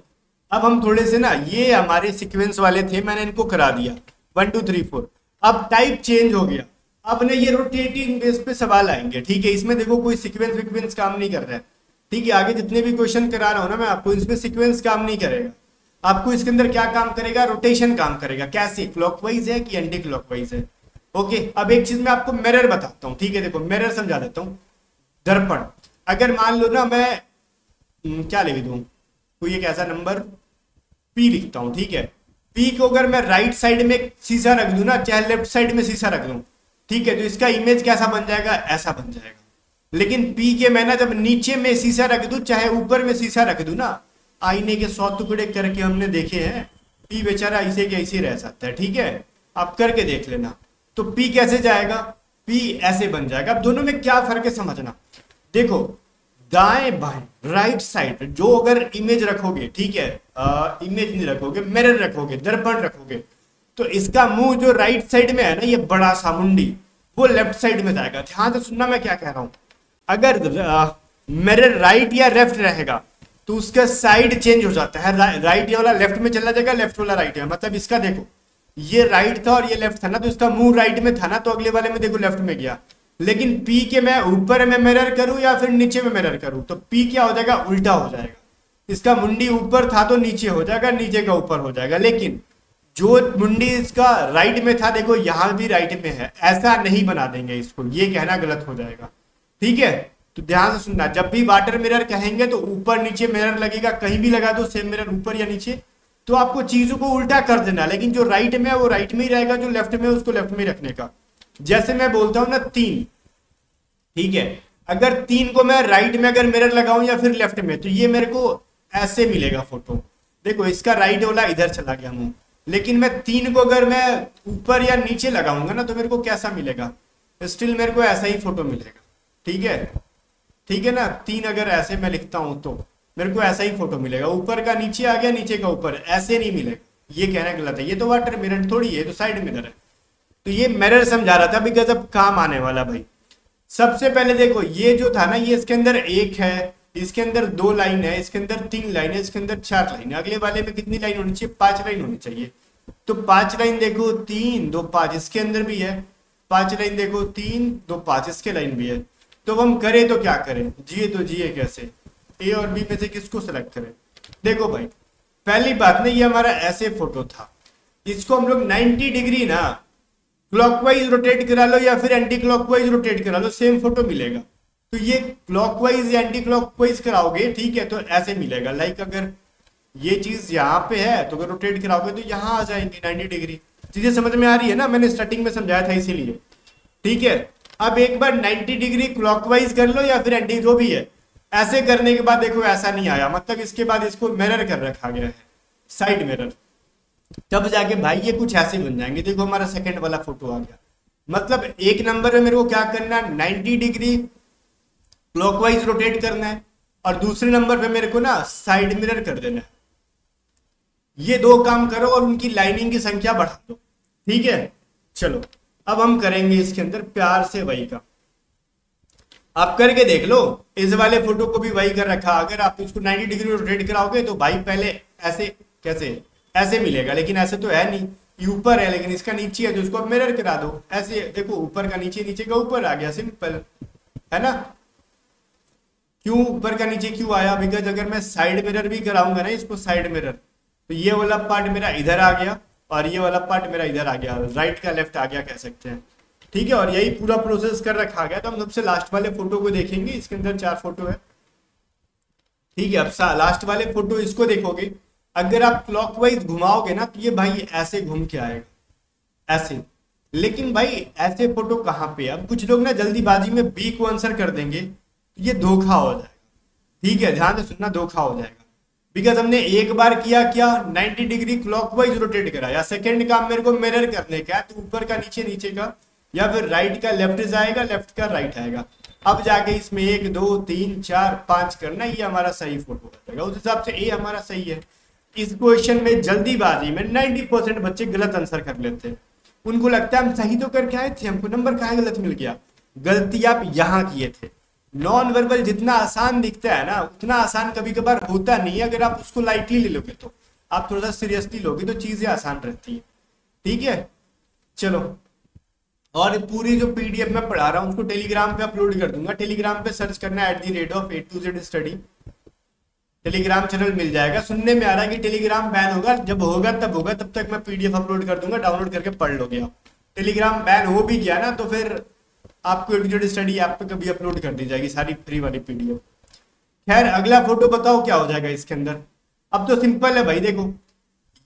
Speaker 1: अब हम थोड़े से ना, ये हमारे सीक्वेंस वाले थे, मैंने इनको करा दिया। वन टू थ्री फोर अब टाइप चेंज हो गया। अब ना ये रोटेटिंग बेस पे सवाल आएँगे, ठीक है? इसमें देखो, कोई सिक्वेंस विक्वेंस काम नहीं कर रहा है। ठीक है, आगे जितने भी क्वेश्चन करा रहा हूँ ना मैं आपको, इसमें सिक्वेंस काम नहीं करेगा। आपको इसके अंदर क्या काम करेगा? रोटेशन काम करेगा। कैसे? क्लॉकवाइज है कि एंटी क्लॉकवाइज है? ओके अब एक चीज़ मैं आपको मिरर बताता हूँ। ठीक है, देखो मिरर समझा देता हूँ। दर्पण। अगर मान लो ना मैं हम्म, क्या लिख दू? कोई एक ऐसा नंबर पी लिखता हूँ ठीक है? पी को अगर मैं राइट साइड में शीशा रख दू ना चाहे लेफ़्ट साइड में शीशा रख दू ठीक है? तो इसका इमेज कैसा बन जाएगा? ऐसा बन जाएगा। लेकिन पी के मैं ना जब नीचे में शीशा रख दू चाहे ऊपर में शीशा रख दू ना आईने के सौ टुकड़े करके हमने देखे हैं पी बेचारा ऐसे के ऐसे रह सकता है ठीक है? आप करके देख लेना। तो पी कैसे जाएगा? पी ऐसे बन जाएगा। अब दोनों में क्या फ़र्क है समझना। देखो दाएँ बाएँ राइट साइड जो अगर इमेज रखोगे ठीक है आ, इमेज नहीं रखोगे मिरर रखोगे दर्पण रखोगे तो इसका मुँह जो राइट साइड में है ना ये बड़ा सा मुंडी वो लेफ़्ट साइड में जाएगा। ध्यान से सुनना मैं क्या कह रहा हूँ। अगर मेरे राइट या लेफ़्ट रहेगा तो उसका साइड चेंज हो जाता है। रा, राइट या वाला लेफ़्ट में चला जाएगा लेफ़्ट वाला राइट में मतलब इसका देखो ये राइट था और ये लेफ़्ट था ना तो इसका मुँह राइट में था ना तो अगले वाले में देखो लेफ़्ट में गया। लेकिन पी के मैं ऊपर में मिरर करूँ या फिर नीचे में मिरर करूँ? तो पी क्या हो जाएगा? उल्टा हो जाएगा। इसका मुंडी ऊपर था तो नीचे हो जाएगा, नीचे का ऊपर हो जाएगा। लेकिन जो मुंडी इसका राइट में था, देखो यहाँ भी राइट में है। ऐसा नहीं बना देंगे इसको। ये कहना गलत हो जाएगा। ठीक है? तो ध्यान से सुनना। जब भी वाटर मिरर कहेंगे तो ऊपर नीचे मिरर लगेगा। कहीं भी लगा दो सेम मिरर ऊपर या नीचे तो आपको चीज़ों को उल्टा कर देना। लेकिन जो राइट में है, वो राइट में ही रहेगा, जो लेफ़्ट में है, उसको लेफ़्ट में रखने का। जैसे मैं बोलता हूँ ना तीन, ठीक है? अगर तीन को मैं राइट में अगर मिरर लगाऊँ या फिर लेफ़्ट में तो ये मेरे को ऐसे मिलेगा फ़ोटो देखो, इसका राइट वाला इधर चला गया मुँह। लेकिन मैं तीन को अगर मैं ऊपर या नीचे लगाऊँगा ना तो मेरे को कैसा मिलेगा? स्टिल मेरे को ऐसा ही फ़ोटो मिलेगा। ठीक है? ठीक है ना? तीन अगर ऐसे मैं लिखता हूँ तो मेरे को ऐसा ही फ़ोटो मिलेगा। ऊपर का नीचे आ गया, नीचे का ऊपर, ऐसे नहीं मिलेगा। ये कहना गलत है। ये तो वाटर मिरर थोड़ी है तो साइड मिरर है। तो ये मिरर समझा रहा था बिकॉज़ अब काम आने वाला भाई। सबसे पहले देखो, ये जो था ना, ये इसके अंदर एक है, इसके अंदर दो लाइन है, इसके अंदर तीन लाइन है, इसके अंदर चार लाइन है। अगले वाले में कितनी लाइन होनी चाहिए? पाँच लाइन होनी चाहिए। तो पाँच लाइन देखो, तीन, दो पाँच इसके अंदर भी है। पाँच लाइन देखो, तीन, दो पाँच इसके लाइन भी है। तो हम करें तो क्या करें? जिए तो जिए कैसे? ए और बी में से किसको सेलेक्ट करें? देखो भाई, पहली बात ना, ये हमारा ऐसे फ़ोटो था। इसको हम लोग 90 डिग्री ना क्लॉकवाइज रोटेट करा लो या फिर एंटी क्लॉकवाइज रोटेट करा लो सेम फ़ोटो मिलेगा। तो ये क्लॉकवाइज या एंटी क्लॉकवाइज कराओगे, ठीक है तो ऐसे मिलेगा। लाइक अगर ये चीज़ यहाँ पे है तो अगर रोटेट कराओगे तो यहाँ आ जाएँगे 90 डिग्री चीज़ें समझ में आ रही है ना? मैंने स्टार्टिंग में समझाया था इसीलिए। ठीक है? अब एक बार 90 डिग्री क्लॉकवाइज कर लो या फिर एंटी जो भी है। ऐसे करने के बाद देखो, ऐसा नहीं आया। मतलब इसके बाद इसको मिरर कर रखा गया है। साइड मिरर तब जाके भाई ये कुछ ऐसे बन जाएँगे। देखो हमारा सेकंड वाला फ़ोटो आ गया। मतलब एक नंबर में मेरे को क्या करना है? नाइनटी डिग्री क्लॉकवाइज रोटेट करना है और दूसरे नंबर पे मेरे को ना साइड मिरर कर देना है। ये दो काम करो और उनकी लाइनिंग की संख्या बढ़ा दो। ठीक है? चलो, अब हम करेंगे इसके अंदर प्यार से वही का आप करके देख लो, इस वाले फ़ोटो को भी वही कर रखा। अगर आप इसको 90 डिग्री रोटेट कराओगे तो भाई पहले ऐसे, कैसे? ऐसे मिलेगा, लेकिन ऐसे तो है नहीं। ये ऊपर है, लेकिन इसका नीचे है तो इसको आप मिरर करा दो। ऐसे, देखो, ऊपर का नीचे नीचे का ऊपर आ गया सिंपल है ना? क्यों ऊपर का नीचे क्यों आया? बिकॉज़ अगर मैं साइड मिरर भी कराऊँगा ना, इसको साइड मिरर तो ये वाला पार्ट मेरा इधर आ गया, और ये वाला पार्ट मेरा इधर आ गया राइट का लेफ़्ट आ गया, कह सकते हैं। ठीक है, और यही पूरा प्रोसेस कर रखा गया तो हम सबसे लास्ट वाले फ़ोटो को देखेंगे, इसके अंदर चार फ़ोटो है। ठीक है, अब लास्ट वाले फ़ोटो इसको देखोगे अगर आप क्लॉकवाइज घुमाओगे ना तो ये भाई ऐसे घूम के आएगा। ऐसे। लेकिन भाई, ऐसे फ़ोटो कहाँ पे अब कुछ लोग ना जल्दीबाजी में बी को आंसर कर देंगे तो ये धोखा हो जाएगा। ठीक है, ध्यान से सुनना, धोखा हो जाएगा। बिकॉज़ हमने एक बार किया, क्या 90 डिग्री क्लॉकवाइज रोटेट करा। या सेकेंड काम मेरे को मिरर करने का है तो ऊपर का, नीचे नीचे का, या फिर राइट का लेफ़्ट जाएगा लेफ़्ट का राइट आएगा। अब जाके इसमें एक, दो, तीन, चार, पाँच करना, ये हमारा सही फ़ोटो हो जाएगा। उस हिसाब से ए हमारा सही है। इस क्वेश्चन में जल्दीबाजी में 90 परसेंट बच्चे गलत आंसर कर लेते हैं। उनको लगता है हम सही तो करके आए थे, हमको नंबर कहा गलत मिल गया? गलती आप यहाँ किए थे। नॉन वर्बल जितना आसान दिखता है ना, उतना आसान कभी कभार होता नहीं है, अगर आप उसको लाइटली ले लोगे तो। आप थोड़ा सा सीरियसली लोगे तो चीज़ें आसान रहती है। ठीक है? चलो। और पूरी जो पीडीएफ में पढ़ा रहा हूँ, उसको टेलीग्राम पे अपलोड कर दूँगा। टेलीग्राम पे सर्च करना at the rate of A to Z study Telegram channel मिल जाएगा। सुनने में आ रहा है कि टेलीग्राम बैन होगा। जब होगा, तब होगा। तब तक मैं पीडीएफ अपलोड कर दूँगा। डाउनलोड करके पढ़ लोगे आप। टेलीग्राम बैन हो भी गया ना तो फिर आपको एडुकेटेड स्टडी ऐप पे कभी अपलोड कर दी जाएगी। सारी फ्री वाली पीडीएफ खैर, अगला फ़ोटो बताओ क्या हो जाएगा इसके अंदर। अब तो सिंपल है भाई, देखो।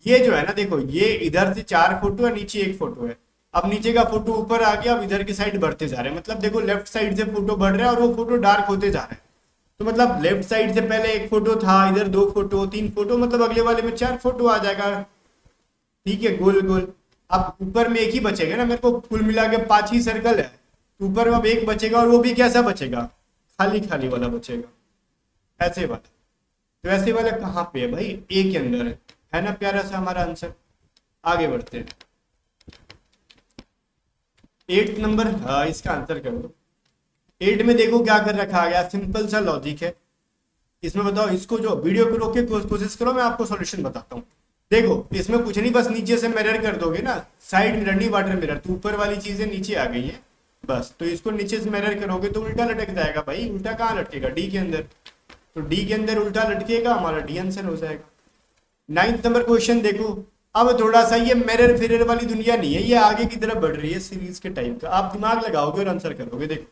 Speaker 1: ये जो है ना, देखो, ये इधर से चार फ़ोटो है, नीचे एक फ़ोटो है। अब नीचे का फ़ोटो ऊपर आ गया, अब इधर की साइड बढ़ते जा रहे हैं। मतलब देखो लेफ़्ट साइड से फ़ोटो बढ़ रहा है और वो फ़ोटो डार्क होते जा रहे हैं। तो मतलब लेफ़्ट साइड से पहले एक फ़ोटो था, इधर दो फ़ोटो तीन फ़ोटो मतलब अगले वाले में चार फ़ोटो आ जाएगा। ठीक है, गोल गोल। अब ऊपर में एक ही बचेगा ना, मेरे को कुल मिला के पाँच ही सर्कल है। ऊपर में अब एक बचेगा और वो भी कैसा बचेगा? खाली खाली वाला बचेगा। ऐसे वाला। तो ऐसे वाला कहाँ पे है भाई? ए के अंदर है। है ना, प्यारा सा हमारा आंसर आगे बढ़ते हैं। एट नंबर हाँ इसका आंसर कर दो। एट में देखो क्या कर रखा गया सिंपल सा लॉजिक है। इसमें बताओ, इसको जो वीडियो को रोक के कोशिश करो, मैं आपको सॉल्यूशन बताता हूँ। देखो, इसमें कुछ नहीं, बस नीचे से मिरर कर दोगे ना। साइड मिरर नहीं वाटर मिरर तो ऊपर वाली चीज़ें नीचे आ गई है। बस तो इसको नीचे से मिरर करोगे तो उल्टा लटक जाएगा भाई। उल्टा कहाँ लटकेगा? डी के अंदर। तो डी के अंदर उल्टा लटकेगा, हमारा डी आंसर हो जाएगा। नाइन्थ नंबर क्वेश्चन देखो। अब थोड़ा सा ये मिरर फिरर वाली दुनिया नहीं है, ये आगे की तरफ़ बढ़ रही है सीरीज़ के टाइप का। आप दिमाग लगाओगे और आंसर करोगे। देखो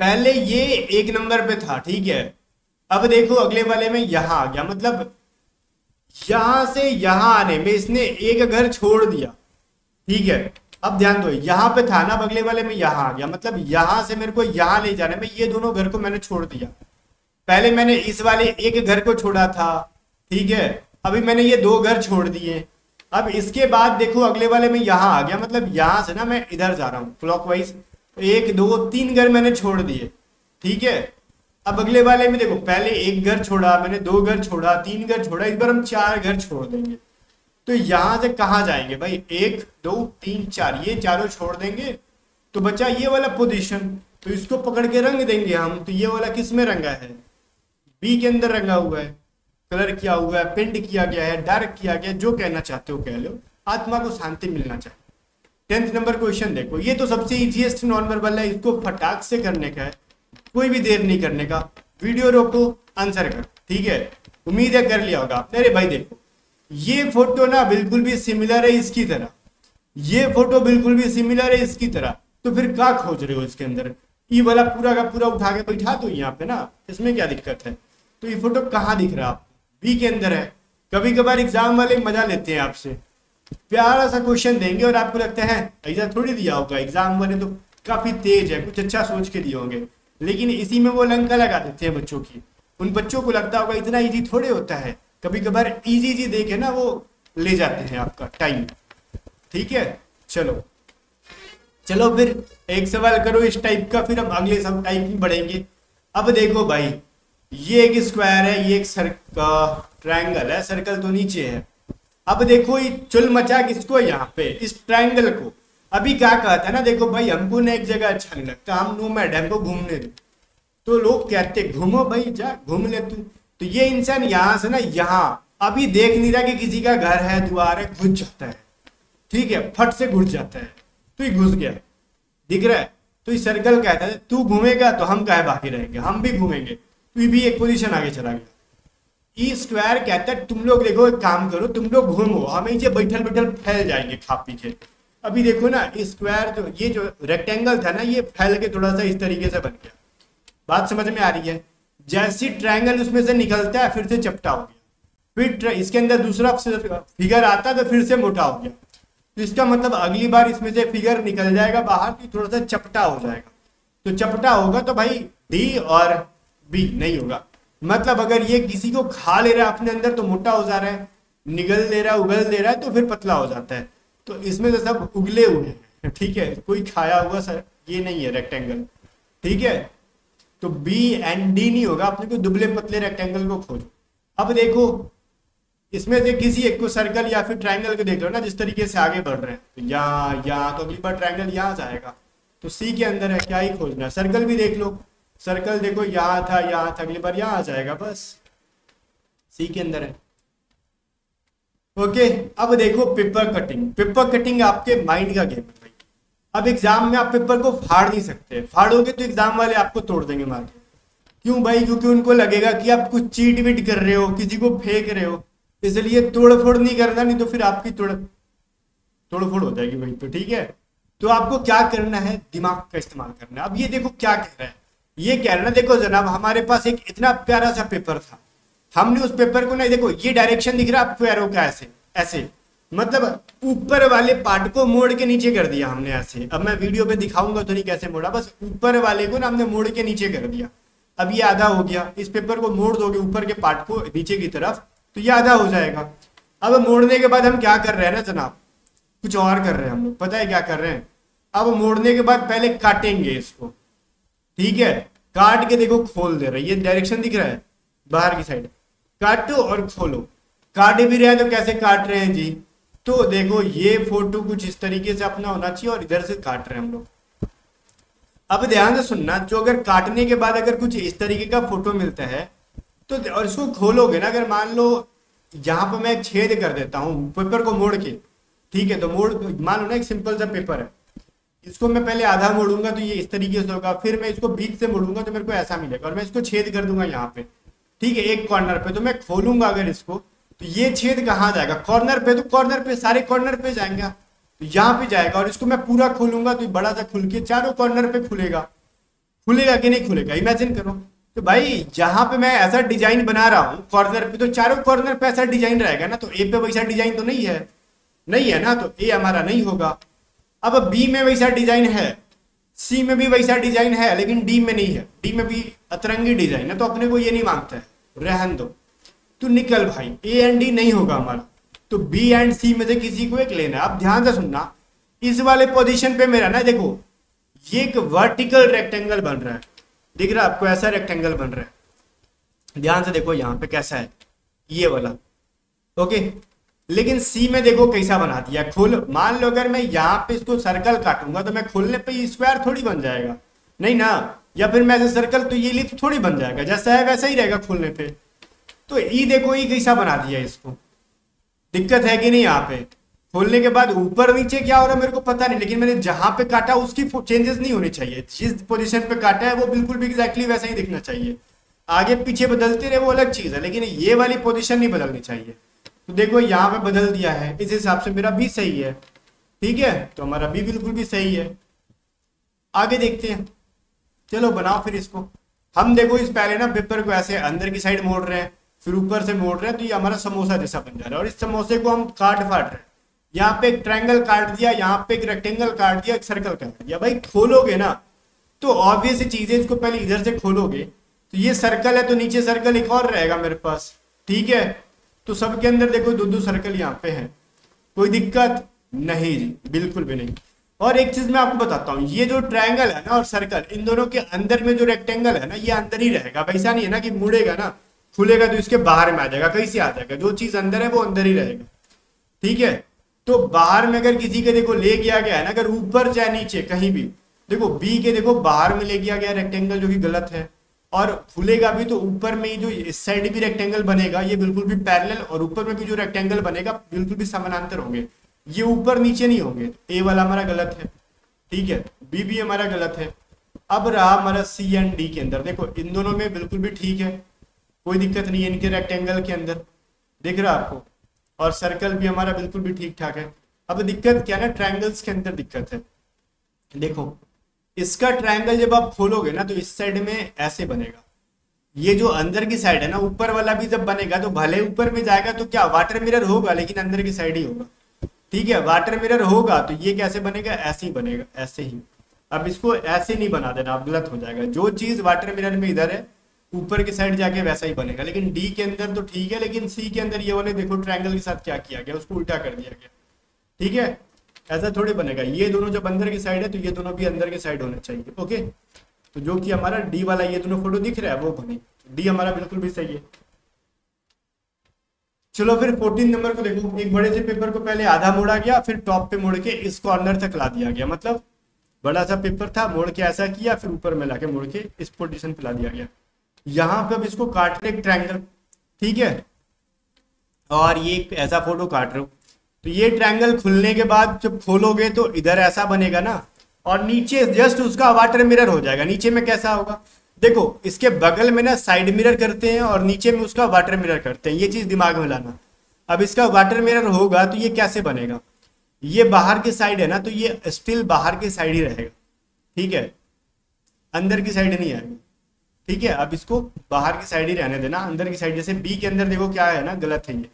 Speaker 1: पहले ये एक नंबर पे था, ठीक है? अब देखो अगले वाले में यहाँ आ गया मतलब यहाँ से यहाँ आने में इसने एक घर छोड़ दिया, ठीक है? अब ध्यान दो, यहाँ पे था ना, अब अगले वाले में यहाँ आ गया मतलब यहाँ से मेरे को यहाँ ले जाने में ये दोनों घर को मैंने छोड़ दिया। पहले मैंने इस वाले एक घर को छोड़ा था, ठीक है? अभी मैंने ये दो घर छोड़ दिए। अब इसके बाद देखो अगले वाले में यहाँ आ गया मतलब यहाँ से ना मैं इधर जा रहा हूँ क्लॉकवाइज एक, दो, तीन घर मैंने छोड़ दिए। ठीक है? अब अगले वाले में देखो, पहले एक घर छोड़ा, मैंने दो घर छोड़ा, तीन घर छोड़ा, इस बार हम चार घर छोड़ देंगे। तो यहाँ से कहा जाएँगे भाई? एक, दो, तीन, चार, ये चारों छोड़ देंगे। तो बचा ये वाला पोजीशन तो इसको पकड़ के रंग देंगे हम। तो ये वाला किसमें रंगा है? बी के अंदर रंगा हुआ है। कलर किया हुआ है पेंट किया गया है डार्क किया गया जो कहना चाहते हो कह लो। आत्मा को शांति मिलना चाहिए। टेंथ नंबर क्वेश्चन देखो, ये तो सबसे इजीएस्ट नॉन वर्बल है, इसको फटाक से करने का है, कोई भी देर नहीं करने का। वीडियो रोको आंसर करो, ठीक है? उम्मीद है कर लिया होगा आपने। अरे भाई देखो, ये फ़ोटो ना बिल्कुल भी सिमिलर है इसकी तरह। ये फ़ोटो बिल्कुल भी सिमिलर है इसकी तरह। तो फिर क्या खोज रहे हो इसके अंदर? ये वाला पूरा का पूरा उठा के बैठा दो यहाँ पे ना, इसमें क्या दिक्कत है? तो ये फ़ोटो कहाँ दिख रहा है आपको? बी के अंदर है। कभी कभार एग्ज़ाम वाले मज़ा लेते हैं आपसे। प्यारा सा क्वेश्चन देंगे और आपको लगता है, ऐसा थोड़ी दिया होगा एग्ज़ाम वाले तो काफ़ी तेज है, कुछ अच्छा सोच के दिए होंगे। लेकिन इसी में वो लंका लगा देते हैं बच्चों की। उन बच्चों को लगता होगा, इतना इजी थोड़े होता है। कभी कभार इजी इजी देखे ना वो ले जाते हैं आपका टाइम ठीक है? चलो। चलो फिर एक सवाल करो इस टाइप का, फिर हम अगले सब टाइप में बढ़ेंगे। अब देखो भाई, ये एक स्क्वायर है, ये एक सर्क ट्रायंगल है सर्कल तो नीचे है। अब देखो ये चुल मचा किसको यहाँ पे? इस ट्रायंगल को। अभी क्या कहता है ना? देखो भाई, हमको ना एक जगह अच्छा नहीं लगता। हम नो मैड, हमको घूमने दो। तो लोग कहते, घूमो भाई, जा, घूम ले तू। तो ये इंसान यहाँ से ना, यहाँ। अभी देख नहीं रहा कि किसी का घर है, द्वार है, घुस जाता है। ठीक है, फट से घुस जाता है। तो ये घुस गया। दिख रहा है? तो ये सर्कल कहता है, तू घूमेगा तो हम कहे बाकी रहेंगे। हम भी घूमेंगे। तो ये भी एक पोजीशन आगे चला गया। ई स्क्वायर कहता है, तुम लोग देखो, एक काम करो, तुम लोग घूमो, हम ये बैठल बैठल फैल जाएँगे खा पी के अभी देखो ना स्क्वायर जो ये जो रेक्टेंगल था ना, ये फैल के थोड़ा सा इस तरीके से बन गया। बात समझ में आ रही है? जैसी ट्रायंगल उसमें से निकलता है, फिर से चपटा हो गया। फिर इसके अंदर दूसरा फिगर आता तो फिर से मोटा हो गया। तो इसका मतलब अगली बार इसमें से फिगर निकल जाएगा बाहर तो थोड़ा सा चपटा हो जाएगा। तो चपटा होगा तो भाई डी और बी नहीं होगा। मतलब अगर ये किसी को खा ले रहा है अपने अंदर तो मोटा हो जा रहा है, निगल ले रहा है, उगल दे रहा है तो फिर पतला हो जाता है। तो इसमें से सब उगले हुए हैं, ठीक है? कोई खाया हुआ सर ये नहीं है रेक्टेंगल ठीक है? तो बी एंड डी नहीं होगा, अपने को दुबले पतले रेक्टेंगल को खोजो। अब देखो, इसमें से किसी एक को सर्कल या फिर ट्रायंगल को देख लो ना, जिस तरीके से आगे बढ़ रहे हैं। तो यहाँ यहाँ तो अगली बार ट्रायंगल यहाँ जाएगा तो सी के अंदर है, क्या ही खोजना सर्कल भी देख लो। सर्कल देखो यहाँ था यहाँ था, अगली बार यहाँ आ जाएगा, बस। सी के अंदर है। ओके, अब देखो पेपर कटिंग पेपर कटिंग आपके माइंड का गेम है भाई। अब एग्ज़ाम में आप पेपर को फाड़ नहीं सकते। फाड़ोगे तो एग्ज़ाम वाले आपको तोड़ देंगे मार। क्यों भाई? क्योंकि उनको लगेगा कि आप कुछ चीट वीट कर रहे हो, किसी को फेंक रहे हो। इसलिए तोड़ फोड़ नहीं करना, नहीं तो फिर आपकी तोड़ तोड़ फोड़ हो जाएगी भाई। तो ठीक है। तो आपको क्या करना है? दिमाग का इस्तेमाल करना है। अब ये देखो क्या कह रहा है। ये कह रहा है, देखो जनाब, हमारे पास एक इतना प्यारा सा पेपर था। हमने उस पेपर को नहीं देखो, ये डायरेक्शन दिख रहा है आपको एरो का ऐसे ऐसे। मतलब ऊपर वाले पार्ट को मोड़ के नीचे कर दिया हमने ऐसे। अब मैं वीडियो पे दिखाऊँगा तो नहीं कैसे मोड़ा, बस ऊपर वाले को ना हमने मोड़ के नीचे कर दिया। अब ये आधा हो गया। इस पेपर को मोड़ दोगे ऊपर के पार्ट को नीचे की तरफ़ तो ये आधा हो जाएगा। अब मोड़ने के बाद हम क्या कर रहे हैं ना जनाब? कुछ और कर रहे हैं हम लोग। पता है क्या कर रहे हैं? अब मोड़ने के बाद पहले काटेंगे इसको। ठीक है? काट के देखो, खोल दे रहा है। ये डायरेक्शन दिख रहा है, बाहर की साइड काटो और खोलो। काट भी रहे तो कैसे काट रहे हैं जी? तो देखो, ये फ़ोटो कुछ इस तरीके से अपना होना चाहिए और इधर से काट रहे हैं हम लोग। अब ध्यान से सुनना, जो अगर काटने के बाद अगर कुछ इस तरीके का फ़ोटो मिलता है तो और इसको खोलोगे ना, अगर मान लो, यहाँ पर मैं छेद कर देता हूँ पेपर को मोड़ के, ठीक है? तो मोड़ मान लो ना, एक सिंपल सा पेपर है। इसको मैं पहले आधा मोड़ूँगा तो ये इस तरीके से होगा, फिर मैं इसको बीच से मोड़ूँगा तो मेरे को ऐसा मिलेगा और मैं इसको छेद कर दूँगा यहाँ पे। ठीक है, एक कॉर्नर पे तो मैं खोलूँगा अगर इसको तो ये छेद कहाँ जाएगा? कॉर्नर पे तो कॉर्नर पे, सारे कॉर्नर पे जाएँगे। तो यहाँ पे जाएगा और इसको मैं पूरा खोलूँगा तो बड़ा सा खुल के चारों कॉर्नर पे खुलेगा। खुलेगा कि नहीं खुलेगा? इमेजिन करो। तो भाई, जहाँ पे मैं ऐसा डिज़ाइन बना रहा हूँ कॉर्नर पे तो चारों कॉर्नर पे ऐसा डिज़ाइन रहेगा ना? तो ए पे वैसा डिज़ाइन तो नहीं है। नहीं है ना? तो ए हमारा नहीं होगा। अब बी में वैसा डिज़ाइन है सी में भी वैसा डिज़ाइन है, लेकिन डी में नहीं है। डी में भी अतरंगी डिज़ाइन है तो अपने को ये नहीं माँगता है। रहन दो। तो निकल भाई ए एंड डी नहीं होगा हमारा। तो बी एंड सी में से किसी को एक लेना है। अब ध्यान से सुनना, इस वाले पोजीशन पे मेरा ना, देखो, ये एक वर्टिकल रेक्टेंगल बन रहा है। दिख रहा है आपको ऐसा रेक्टेंगल बन रहा है? ध्यान से देखो यहाँ पे कैसा है। ये वाला। ओके? लेकिन सी में देखो कैसा बना दिया। खुल, मान लो अगर मैं यहाँ पे इसको सर्कल काटूँगा तो मैं खुलने पे स्क्वायर थोड़ी बन जाएगा। नहीं ना? या फिर मैं सर्कल तो ये लिप थोड़ी बन जाएगा। जैसा है वैसा ही रहेगा खुलने पे। तो ई देखो ई कैसा बना दिया इसको। दिक्कत है कि नहीं यहाँ पे? खोलने के बाद ऊपर नीचे क्या हो रहा है मेरे को पता नहीं, लेकिन मैंने जहाँ पे काटा उसकी चेंजेस नहीं होनी चाहिए। जिस पोजीशन पे काटा है वो बिल्कुल भी एग्जैक्टली वैसा ही दिखना चाहिए। आगे पीछे बदलते रहे वो अलग चीज़ है, लेकिन ये वाली पोजीशन नहीं बदलनी चाहिए। तो देखो यहाँ पे बदल दिया है। इस हिसाब से मेरा बी सही है। ठीक है? तो हमारा बी बिल्कुल भी सही है। आगे देखते हैं। चलो बनाओ फिर इसको। हम देखो इस पहले ना पेपर को ऐसे अंदर की साइड मोड़ रहे हैं, फिर ऊपर से मोड़ रहे हैं तो ये हमारा समोसा जैसा बन जा रहा है। और इस समोसे को हम काट फाट रहे हैं। यहाँ पे एक ट्रायंगल काट दिया, यहाँ पे एक रेक्टेंगल काट दिया, एक सर्कल काट दिया। भाई, खोलोगे ना तो ऑब्वियस चीज़ें इसको पहले इधर से खोलोगे। तो ये सर्कल है तो नीचे सर्कल एक और रहेगा मेरे पास। ठीक है? तो सबके अंदर देखो दो दो सर्कल यहाँ पे है। कोई दिक्कत नहीं जी, बिल्कुल भी नहीं। और एक चीज़ मैं आपको बताता हूँ, ये जो ट्रायंगल है ना और सर्कल इन दोनों के अंदर में जो रेक्टेंगल है ना, ये अंदर ही रहेगा। वैसा नहीं है ना कि मुड़ेगा ना खुलेगा तो इसके बाहर में आ जाएगा, कैसे आ जाएगा? जो चीज़ अंदर है वो अंदर ही रहेगा। ठीक है? तो बाहर में अगर किसी के देखो ले गया गया है ना, अगर ऊपर चाहे नीचे कहीं भी, देखो बी के देखो बाहर में ले गया गया रेक्टेंगल जो कि गलत है। और खुलेगा भी तो ऊपर में जो इस साइड भी रेक्टेंगल बनेगा, ये बिल्कुल भी पैरेलल और ऊपर में भी जो रेक्टेंगल बनेगा, बिल्कुल भी समानांतर होंगे। ये ऊपर नीचे नहीं होंगे। तो ए वाला हमारा गलत है। ठीक है? बी भी हमारा गलत है। अब रहा हमारा सी एंड डी के अंदर। देखो, इन दोनों में बिल्कुल भी ठीक है। कोई दिक्कत नहीं है इनके रेक्टेंगल के अंदर। दिख रहा आपको? और सर्कल भी हमारा बिल्कुल भी ठीक ठाक है। अब दिक्कत क्या है? ना ट्रायंगल्स के अंदर दिक्कत है। देखो इसका ट्रायंगल जब आप खोलोगे ना तो इस साइड में ऐसे बनेगा। ये जो अंदर की साइड है ना, ऊपर वाला भी जब बनेगा तो भले ऊपर में जाएगा तो क्या वाटर मिरर होगा, लेकिन अंदर की साइड ही होगा। ठीक है वाटर मिरर होगा तो ये कैसे बनेगा? ऐसे ही बनेगा, ऐसे ही। अब इसको ऐसे नहीं बना देना आप गलत हो जाएगा। जो चीज़ वाटर मिरर में इधर है, ऊपर की साइड जाके वैसा ही बनेगा। लेकिन डी के अंदर तो ठीक है, लेकिन सी के अंदर ये वाले देखो ट्रायंगल के साथ क्या किया गया, उसको उल्टा कर दिया गया। ठीक है? ऐसा थोड़ी बनेगा। ये दोनों जब अंदर की साइड है तो ये दोनों भी अंदर की साइड होने चाहिए ओके तो जो कि हमारा डी वाला ये दोनों फ़ोटो दिख रहा है, वो बने। डी हमारा बिल्कुल भी सही है। चलो फिर फोर्टीन नंबर को देखो। एक बड़े से पेपर को पहले आधा मोड़ा गया, फिर टॉप पे मोड़ के इस कॉर्नर तक ला दिया गया। मतलब बड़ा सा पेपर था, मोड़ के ऐसा किया, फिर ऊपर में लाके मोड़ के इस पोजीशन पे ला दिया गया। यहाँ पे अब इसको काट रहे ट्रायंगल ठीक है? और ये ऐसा फ़ोटो काट रहे हो। तो ये ट्रायंगल खुलने के बाद जब खोलोगे तो इधर ऐसा बनेगा ना, और नीचे जस्ट उसका वाटर मिरर हो जाएगा। नीचे में कैसा होगा? देखो, इसके बगल में ना साइड मिरर करते हैं और नीचे में उसका वाटर मिरर करते हैं। ये चीज़ दिमाग में लाना। अब इसका वाटर मिरर होगा तो ये कैसे बनेगा? ये बाहर की साइड है ना तो ये स्टिल बाहर की साइड ही रहेगा। ठीक है? अंदर की साइड नहीं आएगा। ठीक है? अब इसको बाहर की साइड ही रहने देना। अंदर की साइड जैसे बी के अंदर देखो क्या है ना, गलत है ये।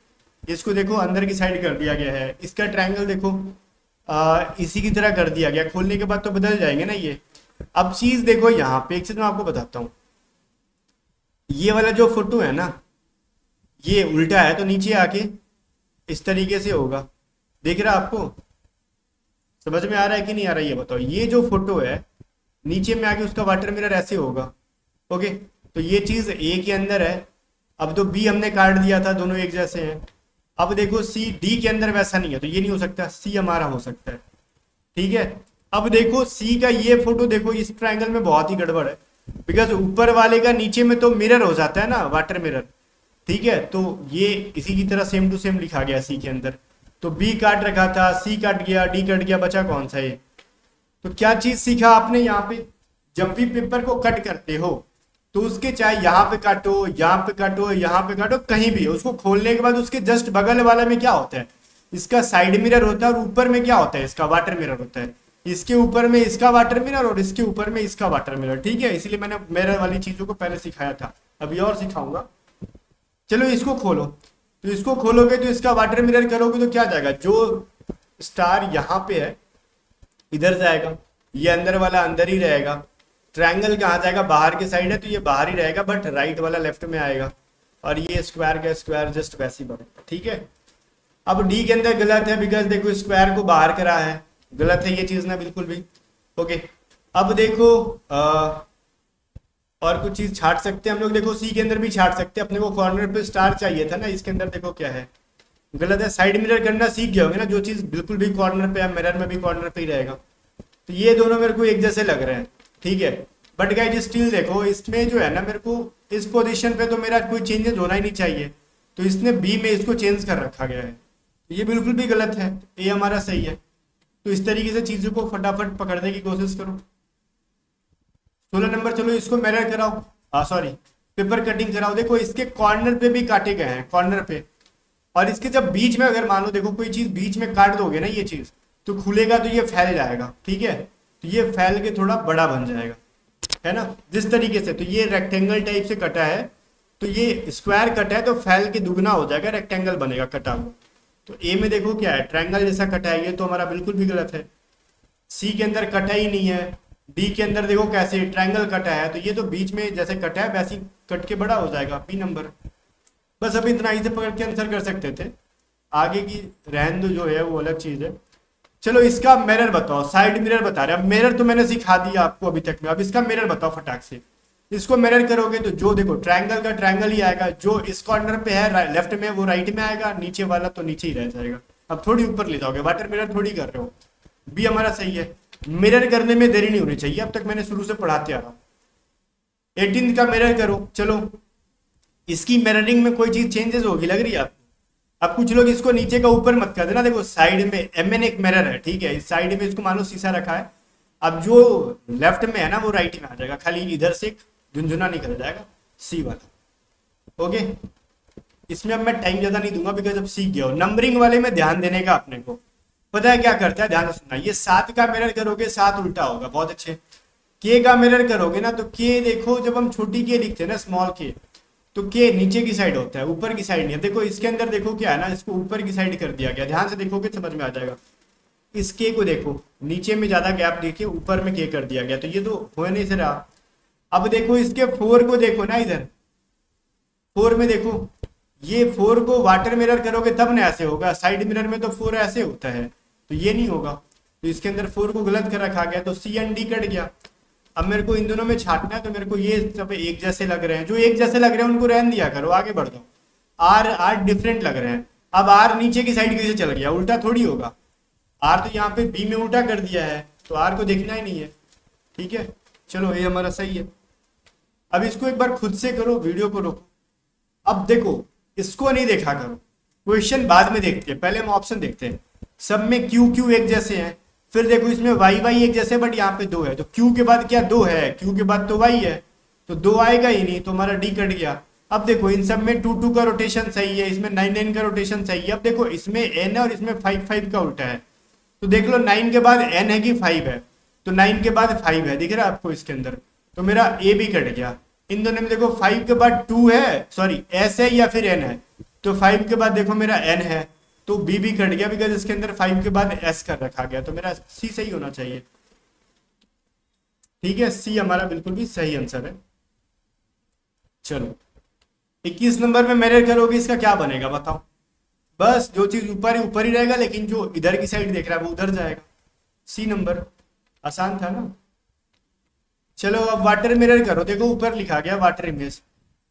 Speaker 1: इसको देखो अंदर की साइड कर दिया गया है। इसका ट्रायंगल देखो आ, इसी की तरह कर दिया गया। खोलने के बाद तो बदल जाएँगे ना ये। अब चीज़ देखो यहाँ पे एक चीज़ मैं आपको बताता हूँ। ये वाला जो फ़ोटो है ना ये उल्टा है तो नीचे आके इस तरीके से होगा। देख रहा आपको? समझ में आ रहा है कि नहीं आ रहा ये बताओ। ये जो फ़ोटो है नीचे में आके उसका वाटर मिरर ऐसे होगा। ओके तो ये चीज़ ए के अंदर है। अब तो बी हमने काट दिया था दोनों एक जैसे हैं। अब देखो सी डी के अंदर वैसा नहीं है तो ये नहीं हो सकता सी हमारा हो सकता है। ठीक है? अब देखो सी का ये फ़ोटो देखो, इस ट्रायंगल में बहुत ही गड़बड़ है। बिकॉज़ ऊपर वाले का नीचे में तो मिरर हो जाता है ना वाटर मिरर ठीक है? तो ये इसी की तरह सेम टू सेम लिखा गया सी के अंदर। तो बी काट रखा था सी कट गया डी कट गया, बचा कौन सा ये? तो क्या चीज़ सीखा आपने यहाँ पे? जब भी पेपर को कट करते हो तो उसके चाहे यहाँ पे काटो, यहाँ पे काटो, यहाँ पे काटो, कहीं भी, उसको खोलने के बाद उसके जस्ट बगल वाला में क्या होता है? इसका साइड मिरर होता है और ऊपर में क्या होता है? इसका वाटर मिरर होता है। इसके ऊपर में इसका वाटर मिरर और इसके ऊपर में इसका वाटर मिरर ठीक है? इसलिए मैंने मेरे वाली चीज़ों को पहले सिखाया था। अभी और सिखाऊँगा। चलो इसको खोलो। तो इसको खोलोगे तो इसका वाटर मिरर करोगे तो क्या जाएगा? जो स्टार यहाँ पे है, इधर जाएगा। ये अंदर वाला अंदर ही रहेगा। ट्रायंगल कहाँ जाएगा? बाहर की साइड है तो ये बाहर ही रहेगा बट राइट वाला लेफ़्ट में आएगा। और ये स्क्वायर का स्क्वायर जस्ट वैसे ही बनेगा ठीक है? अब डी के अंदर गलत है बिकॉज़ देखो स्क्वायर को बाहर करा है। गलत है ये चीज़ ना बिल्कुल भी। ओके अब देखो आ, और कुछ चीज़ छाट सकते हैं हम लोग। देखो सी के अंदर भी छाट सकते हैं। अपने को कॉर्नर पे स्टार चाहिए था ना इसके अंदर देखो क्या है। गलत है साइड मिरर करना सीख गए होंगे ना जो चीज़ बिल्कुल भी कॉर्नर पे है मिरर में भी कॉर्नर पे ही रहेगा। तो ये दोनों मेरे को एक जैसे लग रहे हैं। ठीक है? बट गाइज़ स्टिल देखो, इसमें जो है ना मेरे को, इस पोजीशन पे तो मेरा कोई चेंजेस होना ही नहीं चाहिए। तो इसने बी में इसको चेंज कर रखा गया है। तो ये बिल्कुल भी गलत है। ए हमारा सही है। तो इस तरीके से चीज़ों को फटाफट पकड़ने की कोशिश करो। सोलह नंबर, चलो इसको मेरर कराओ। हाँ सॉरी पेपर कटिंग कराओ। देखो, इसके कॉर्नर पे भी काटे गए हैं कॉर्नर पे। और इसके जब बीच में अगर मान लो, देखो, कोई चीज़ बीच में काट दोगे ना ये चीज़ तो खुलेगा तो ये फैल जाएगा। ठीक है? तो ये फैल के थोड़ा बड़ा बन जाएगा, है ना? जिस तरीके से तो ये रेक्टेंगल टाइप से कटा है तो ये स्क्वायर कट है तो फैल के दुगना हो जाएगा रेक्टेंगल बनेगा कटा हुआ। तो ए में देखो क्या है ट्रायंगल जैसा कटा है, ये तो हमारा बिल्कुल भी गलत है। सी के अंदर कटा ही नहीं है डी के अंदर देखो कैसे ट्रायंगल कटा है तो ये तो बीच में जैसे कटा है, वैसे कट के बड़ा हो जाएगा बी नंबर बस अभी इतना ही से पकड़ के आंसर कर सकते थे। आगे की रहन जो है, वो अलग चीज़ है। चलो इसका मिरर बताओ साइड मिरर बता रहे मिरर तो मैंने सिखा दिया आपको अभी तक में। अब इसका मिरर बताओ फटाक से। इसको मिरर करोगे तो जो देखो ट्रायंगल का ट्रायंगल ही आएगा। जो इस कॉर्नर पे है लेफ़्ट में, वो राइट में आएगा। नीचे वाला तो नीचे ही रह जाएगा। अब थोड़ी ऊपर ले जाओगे। वाटर मिरर थोड़ी कर रहे हो। बी हमारा सही है। मिरर करने में देरी नहीं होनी चाहिए। अब तक मैंने शुरू से पढ़ाते आ रहा हूँ। एटीन का मिरर करो। चलो, इसकी मिररिंग में कोई चीज़ चेंजेस होगी? लग रही है आपको? अब कुछ लोग इसको नीचे का ऊपर मत कर देना। देखो साइड में एम एन एक मिरर है, ठीक है? इस साइड में इसको मानो शीशा रखा है। अब जो लेफ़्ट में है ना, वो राइट में आ जाएगा। खाली इधर से झुंझुना निकल जाएगा सी वाला। ओके इसमें अब मैं टाइम ज़्यादा नहीं दूँगा बिकॉज़ अब सीख गया हो। नंबरिंग वाले में ध्यान देने का अपने को। पता है क्या करता है? ध्यान सुनना। ये सात का मिरर करोगे, सात उल्टा होगा। बहुत अच्छे। के का मिरर करोगे ना तो के देखो, जब हम छोटी के लिखते हैं ना स्मॉल के तो के नीचे की साइड होता है, ऊपर की साइड नहीं है। देखो, इसके अंदर देखो क्या है ना, इसको ऊपर की साइड कर दिया गया। ध्यान से देखोगे, समझ में आ जाएगा। इस के को देखो, नीचे में ज़्यादा गैप देखिए, ऊपर में के कर दिया गया। तो ये तो हो नहीं से रहा अब देखो, इसके फोर को देखो ना इधर। फोर में देखो, ये फोर को वाटर मिरर करोगे, तब ना ऐसे होगा। साइड मिरर में तो फोर ऐसे होता है। तो ये नहीं होगा। तो इसके अंदर फोर को गलत कर रखा गया तो सी एन डी कट गया। अब मेरे को इन दोनों में छाटना है तो मेरे को ये सब एक जैसे लग रहे हैं। जो एक जैसे लग रहे हैं, उनको रहन दिया करो, आगे बढ़ दो आर आर डिफरेंट लग रहे हैं। अब आर नीचे की साइड कैसे चल गया, उल्टा थोड़ी होगा। आर तो यहाँ पे बी में उल्टा कर दिया है तो आर को देखना ही नहीं है। ठीक है? चलो, ये हमारा सही है। अब इसको एक बार खुद से करो, वीडियो को रोको। अब देखो, इसको नहीं देखा करो। क्वेश्चन बाद में देखते हैं, पहले हम ऑप्शन देखते हैं। सब में क्यू क्यू एक जैसे हैं। फिर देखो इसमें वाई वाई एक जैसे, बट यहाँ पे दो है। तो क्यू के बाद क्या दो है? क्यू के बाद तो वाई है। तो दो आएगा ही नहीं तो हमारा डी कट गया। अब देखो, इन सब में टू टू का रोटेशन सही है, इसमें नाइन नाइन का रोटेशन सही है। अब देखो, इसमें एन है और इसमें फाइव फाइव का उल्टा है। तो देख लो नाइन के बाद एन है कि फाइव है। तो नाइन के बाद फाइव है। दिख रहा है आपको इसके अंदर? तो मेरा ए भी कट गया। इन दोनों में देखो फाइव के बाद टू है सॉरी एस है या फिर एन है। तो फाइव के बाद देखो, मेरा एन है। तो बी भी कट गया बिकॉज़ इसके अंदर फाइव के बाद एस कर रखा गया। तो मेरा सी सही होना चाहिए। ठीक है सी हमारा बिल्कुल भी सही आंसर है। चलो 21 नंबर में मेरे करोगे, इसका क्या बनेगा बताओ। बस जो चीज़ ऊपर ही ऊपर ही रहेगा, लेकिन जो इधर की साइड देख रहा है, वो उधर जाएगा। सी नंबर आसान था ना। चलो, अब वाटर मिरर करो। देखो, ऊपर लिखा गया वाटर इमेज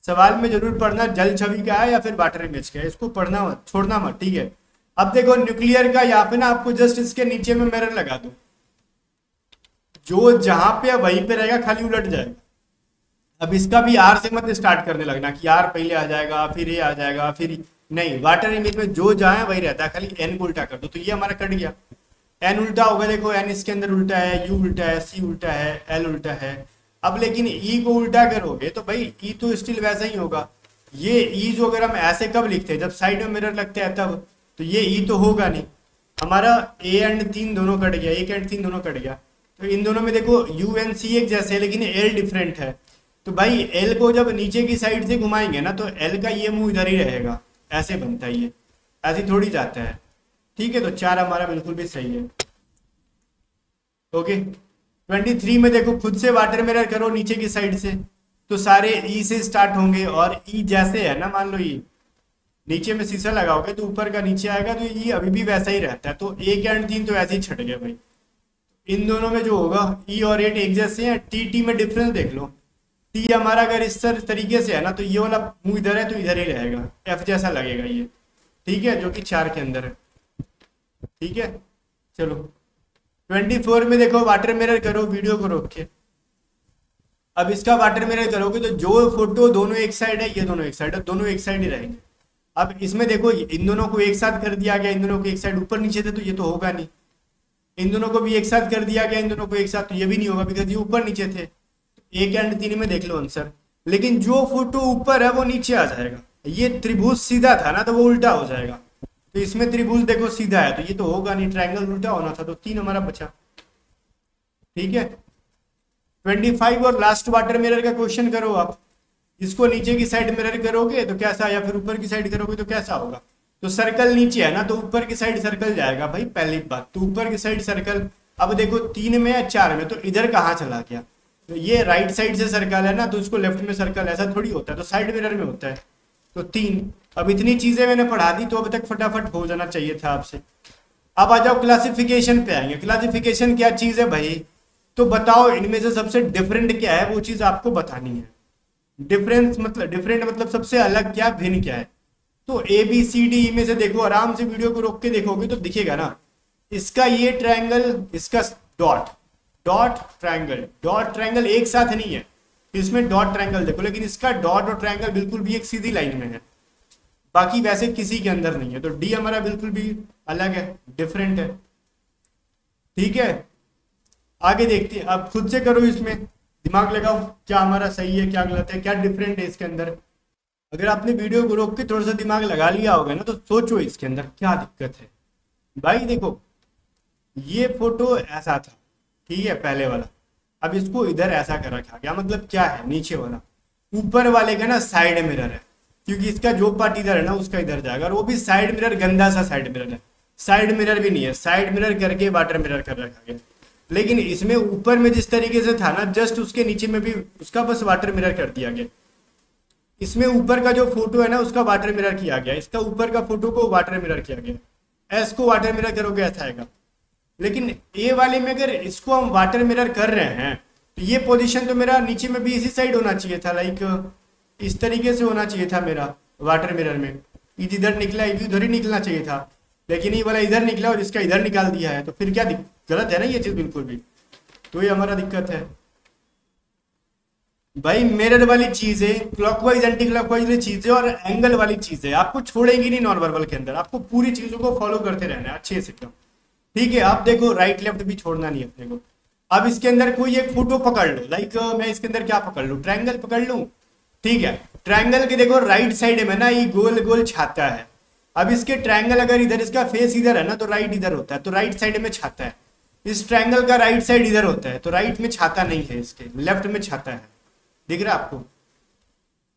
Speaker 1: सवाल में ज़रूर पढ़ना, जल छवि का है या फिर वाटर इमेज का है? इसको पढ़ना मत, छोड़ना मत, ठीक है। अब देखो न्यूक्लियर का यहाँ पे ना आपको जस्ट इसके नीचे में मिरर लगा दो। जो जहाँ पे वहीं पे रहेगा, खाली उलट जाएगा। अब इसका भी आर से मत स्टार्ट करने लगना कि आर पहले आ जाएगा, फिर ये आ जाएगा, फिर नहीं वाटर इमेज में जो जाए वही रहता है। खाली एन को उल्टा कर दो। तो ये हमारा कट गया। एन उल्टा होगा, देखो एन इसके अंदर उल्टा है यू उल्टा है सी उल्टा है एल उल्टा है। अब लेकिन ई e को उल्टा करोगे तो भाई ई e तो स्टिल वैसा ही होगा। ये ई e जो अगर हम ऐसे कब लिखते हैं? जब साइड में मिरर लगते हैं, तब। तो ये ई e तो होगा नहीं। हमारा ए एंड तीन दोनों कट गया, एक एंड तीन दोनों कट गया। तो इन दोनों में देखो यू एन सी एक जैसे है, लेकिन एल डिफरेंट है। तो भाई एल को जब नीचे की साइड से घुमाएँगे ना तो एल का ये मुँह इधर ही रहेगा। ऐसे बनता है ये। ऐसे थोड़ी जाता है। ठीक है तो चार हमारा बिल्कुल भी सही है। ओके? ट्वेंटी थ्री में देखो, खुद से वाटर मिरर करो नीचे की साइड से। तो सारे ई e से स्टार्ट होंगे, और ई e जैसे है ना, मान लो ये नीचे में शीशा लगाओगे तो ऊपर का नीचे आएगा तो ये अभी भी वैसा ही रहता है। तो एक एंड तीन तो ऐसे ही छट गए भाई। इन दोनों में जो होगा ई e और एट एक जैसे हैं टी टी में डिफरेंस देख लो। टी हमारा अगर इस तरीके से है ना तो ये वाला मुँह इधर है तो इधर ही रहेगा। एफ़ जैसा लगेगा ये। ठीक है, जो कि चार के अंदर है। ठीक है? चलो। ट्वेंटी फोर में देखो वाटर मिरर करो वीडियो को रोक के। अब इसका वाटर मिरर करोगे तो जो फ़ोटो दोनों एक साइड है, ये दोनों एक साइड है, दोनों एक साइड ही रहेंगे। अब इसमें देखो, इन दोनों को एक साथ कर दिया गया, इन दोनों को एक साइड ऊपर नीचे थे तो ये तो होगा नहीं। इन दोनों को भी एक साथ कर दिया गया, इन दोनों को एक साथ तो ये भी नहीं होगा बिकॉज़ ये ऊपर नीचे थे। एक एंड तीन में देख लो आंसर लेकिन जो फ़ोटो ऊपर है, वो नीचे आ जाएगा। ये त्रिभुज सीधा था ना तो वो उल्टा हो जाएगा। तो इसमें त्रिभुज देखो, सीधा है तो ये तो होगा नहीं ट्रायंगल उल्टा होना था तो तीन हमारा बचा। ठीक है? ट्वेंटी फाइव और लास्ट वाटर मिरर का क्वेश्चन करो आप। इसको नीचे की साइड मिरर करोगे तो कैसा, या फिर ऊपर की साइड करोगे तो कैसा होगा? तो सर्कल नीचे है ना तो ऊपर की साइड सर्कल जाएगा भाई, पहली बात। तो ऊपर की साइड सर्कल अब देखो तीन में या चार में तो इधर कहाँ चला गया? तो ये राइट साइड से सर्कल है ना तो उसको लेफ़्ट में सर्कल ऐसा थोड़ी होता है तो साइड मिरर में होता है। तो तीन। अब इतनी चीज़ें मैंने पढ़ा दी तो अब तक फटाफट हो जाना चाहिए था आपसे। अब आ जाओ क्लासिफिकेशन पे आएँगे। क्लासिफिकेशन क्या चीज़ है भाई? तो बताओ, इनमें से सबसे डिफरेंट क्या है, वो चीज़ आपको बतानी है। डिफरेंस मतलब डिफरेंट मतलब सबसे अलग क्या, भिन्न क्या है? तो ए बी सी डी में से देखो, आराम से वीडियो को रोक के देखोगे तो दिखेगा ना। इसका ये ट्रायंगल इसका dot dot triangle dot triangle एक साथ नहीं है। इसमें डॉट ट्रायंगल देखो, लेकिन इसका डॉट और ट्रायंगल बिल्कुल भी एक सीधी लाइन में है। बाकी वैसे किसी के अंदर नहीं है। तो डी हमारा बिल्कुल भी अलग है डिफरेंट है। ठीक है? आगे देखते हैं। अब खुद से करो इसमें। दिमाग लगाओ, क्या हमारा सही है, क्या गलत है, क्या डिफरेंट है इसके अंदर? अगर आपने वीडियो को रोक के थोड़ा सा दिमाग लगा लिया होगा ना तो सोचो इसके अंदर क्या दिक्कत है। भाई देखो, ये फ़ोटो ऐसा था, ठीक है, पहले वाला। अब इसको इधर ऐसा कर रखा गया मतलब क्या है, नीचे वाला। ऊपर वाले का ना साइड मिरर है, क्योंकि इसका जो पार्ट इधर है ना, उसका इधर जाएगा, और वो भी साइड मिरर गंदा सा साइड मिरर है। साइड मिरर भी नहीं है साइड मिरर करके वाटर मिरर कर रखा गया। लेकिन इसमें ऊपर में जिस तरीके से था ना जस्ट उसके नीचे में भी उसका बस वाटर मिरर कर दिया गया। इसमें ऊपर का जो फ़ोटो है ना, उसका वाटर मिरर किया गया। इसका ऊपर का फ़ोटो को वाटर मिरर किया गया। एस को वाटर मिरर करोगे, ऐसा आएगा। लेकिन ए वाले में अगर इसको हम वाटर मिरर कर रहे हैं तो ये पोजीशन तो मेरा नीचे में भी इसी साइड होना चाहिए था लाइक इस तरीके से होना चाहिए था मेरा वाटर मिरर में। इधर निकला, इधर ही निकलना चाहिए था। लेकिन ये वाला इधर निकला और इसका इधर निकाल दिया है तो फिर क्या गलत है ना ये चीज़ बिल्कुल भी। तो ये हमारा दिक्कत है। भाई मिरर वाली चीज़ें क्लॉकवाइज एंटी क्लॉकवाइज वाली चीज़ें और एंगल वाली चीज़ें, आपको छोड़ेंगी नहीं नॉन वर्बल के अंदर। आपको पूरी चीज़ों को फॉलो करते रहना है, अच्छे से एकदम। ठीक है, आप देखो राइट लेफ़्ट भी छोड़ना नहीं अपने को। अब इसके अंदर कोई एक फ़ोटो पकड़ लो लाइक मैं इसके अंदर क्या पकड़ लू? ट्रायंगल पकड़ लू? ठीक है ट्रायंगल के देखो राइट साइड में ना ये गोल गोल छाता है। अब इसके ट्रायंगल अगर इधर इसका फेस इधर है ना तो राइट इधर होता है तो राइट साइड में छाता है। इस ट्रायंगल का राइट साइड इधर होता है तो राइट में छाता नहीं है इसके लेफ़्ट में छाता है। दिख रहा है आपको?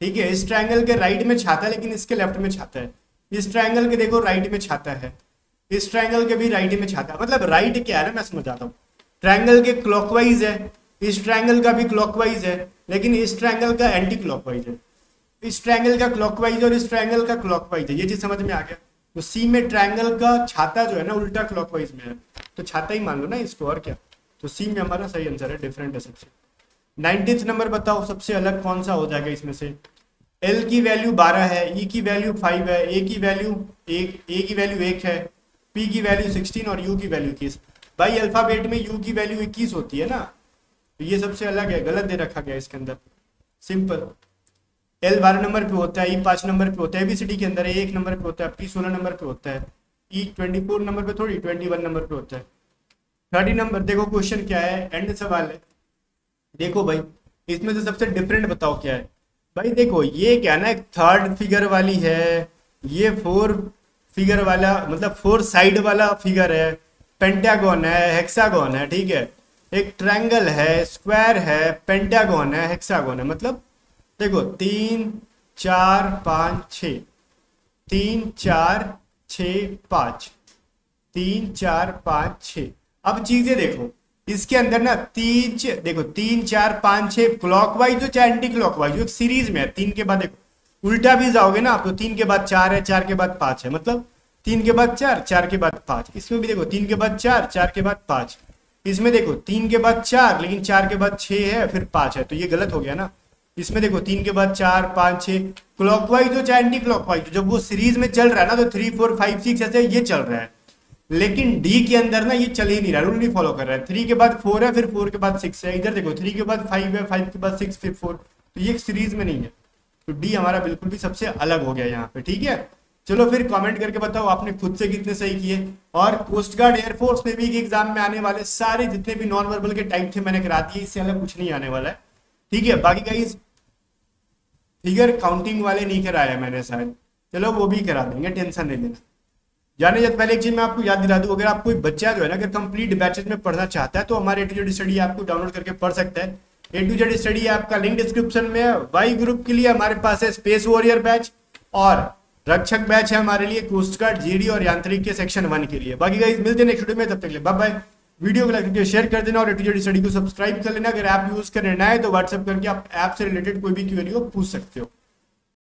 Speaker 1: ठीक है, इस ट्रायंगल के राइट में छाता है, लेकिन इसके लेफ़्ट में छाता है। इस ट्रायंगल के देखो राइट में छाता है। इस ट्रायंगल के भी राइट में छाता है। मतलब राइट क्या है ना, मैं समझाता हूँ। ट्रायंगल के क्लॉकवाइज है, इस ट्रायंगल का भी क्लॉकवाइज है, लेकिन इस ट्रायंगल का एंटी क्लॉकवाइज है। इस ट्रायंगल का क्लॉकवाइज और इस ट्रायंगल का क्लॉकवाइज है। ये चीज़ समझ में आ गया? तो सी में ट्रायंगल का छाता जो है ना, उल्टा क्लॉकवाइज में है। तो छाता ही मान लो ना इसको, और क्या? तो सी में हमारा सही आंसर है डिफरेंट है सबसे। नाइनटीन नंबर बताओ, सबसे अलग कौन सा हो जाएगा इसमें से? एल की वैल्यू बारह है ई e की वैल्यू फाइव है ए की वैल्यू एक ए की वैल्यू एक है पी की वैल्यू सिक्सटीन और यू की वैल्यू इक्कीस। भाई अल्फ़ाबेट में यू की वैल्यू इक्कीस होती है ना? तो ये सबसे अलग है, गलत दे रखा गया इसके अंदर। सिंपल एल बारह नंबर पे होता है, ई पाँच नंबर पे होता है एबीसीडी के अंदर एक नंबर पे होता है पी सोलह नंबर पे होता है ई ट्वेंटी फोर नंबर पे थोड़ी ट्वेंटी वन नंबर पे होता है। थर्टी नंबर, देखो क्वेश्चन क्या है एंड सवाल है। देखो भाई, इसमें से सबसे डिफरेंट बताओ क्या है। भाई देखो, ये क्या ना, एक थर्ड फिगर वाली है, ये फोर फिगर वाला मतलब फोर साइड वाला फिगर है पेंटागोन है हेक्सागोन है, ठीक है। एक ट्रायंगल है स्क्वायर है पेंटागोन है हेक्सागोन है मतलब देखो, तीन, चार, पाँच, छ। तीन, चार, छ, पाँच। तीन, चार, पाँच, छ। अब चीज़ें देखो। इसके अंदर ना तीन देखो, तीन, चार, पाँच, छः क्लॉकवाइज हो चाहे एंटी क्लॉकवाइज हो एक सीरीज़ में है, तीन के बाद देखो। उल्टा भी जाओगे ना आप तो तीन के बाद चार है, चार के बाद पाँच है। मतलब तीन के बाद चार चार के बाद पाँच। इसमें भी देखो, तीन के बाद चार चार के बाद पाँच। इसमें देखो, तीन के बाद चार, लेकिन चार के बाद छः है, फिर पाँच है। तो ये गलत हो गया ना। इसमें देखो, तीन के बाद चार, पाँच, छह क्लॉकवाइज हो चाहे एंटी क्लॉकवाइज जब वो सीरीज़ में चल रहा है ना तो थ्री फोर फाइव सिक्स ऐसे ये चल रहा है। लेकिन डी के अंदर ना ये चल ही नहीं रहा रूल नहीं फॉलो कर रहा है। थ्री के बाद फोर है, फिर फोर के बाद सिक्स है। इधर देखो थ्री के बाद फाइव है फाइव के बाद सिक्स फिर फोर तो ये सीरीज़ में नहीं है। तो डी हमारा बिल्कुल भी सबसे अलग हो गया यहाँ पे, ठीक है? चलो फिर कमेंट करके बताओ, आपने खुद से कितने सही किए? और कोस्ट गार्ड एयरफोर्स में भी एग्ज़ाम में आने वाले सारे जितने भी नॉन वर्बल के टाइप थे, मैंने करा दिए, इससे अलग कुछ नहीं आने वाला है। ठीक है? बाकी का फिगर काउंटिंग वाले नहीं कराया मैंने शायद चलो वो भी करा देंगे टेंशन नहीं लेना। जाने जब पहले एक चीज़ मैं आपको याद दिला दूँ, अगर आप कोई बच्चा जो है ना, अगर कंप्लीट बैचेज में पढ़ना चाहता है तो हमारे ए टू जेड स्टडी आपको डाउनलोड करके पढ़ सकता है। ए टू जेड स्टडी आपका लिंक डिस्क्रिप्शन में है। वाई ग्रुप के लिए हमारे पास है स्पेस वॉरियर बैच और रक्षक बैच है हमारे लिए कोस्ट गार्ड जीडी और यांत्रिक के सेक्शन वन के लिए। बाकी गाइस मिलते हैं नेक्स्ट वीडियो में, तब तक लिए। बाय बाय वीडियो को लाइक करके शेयर कर देना और एटीजेड स्टडी को सब्सक्राइब कर लेना। अगर ऐप यूज़ करना है तो व्हाट्सअप करके आप ऐप से रिलेटेड कोई भी क्वेरी हो, पूछ सकते हो।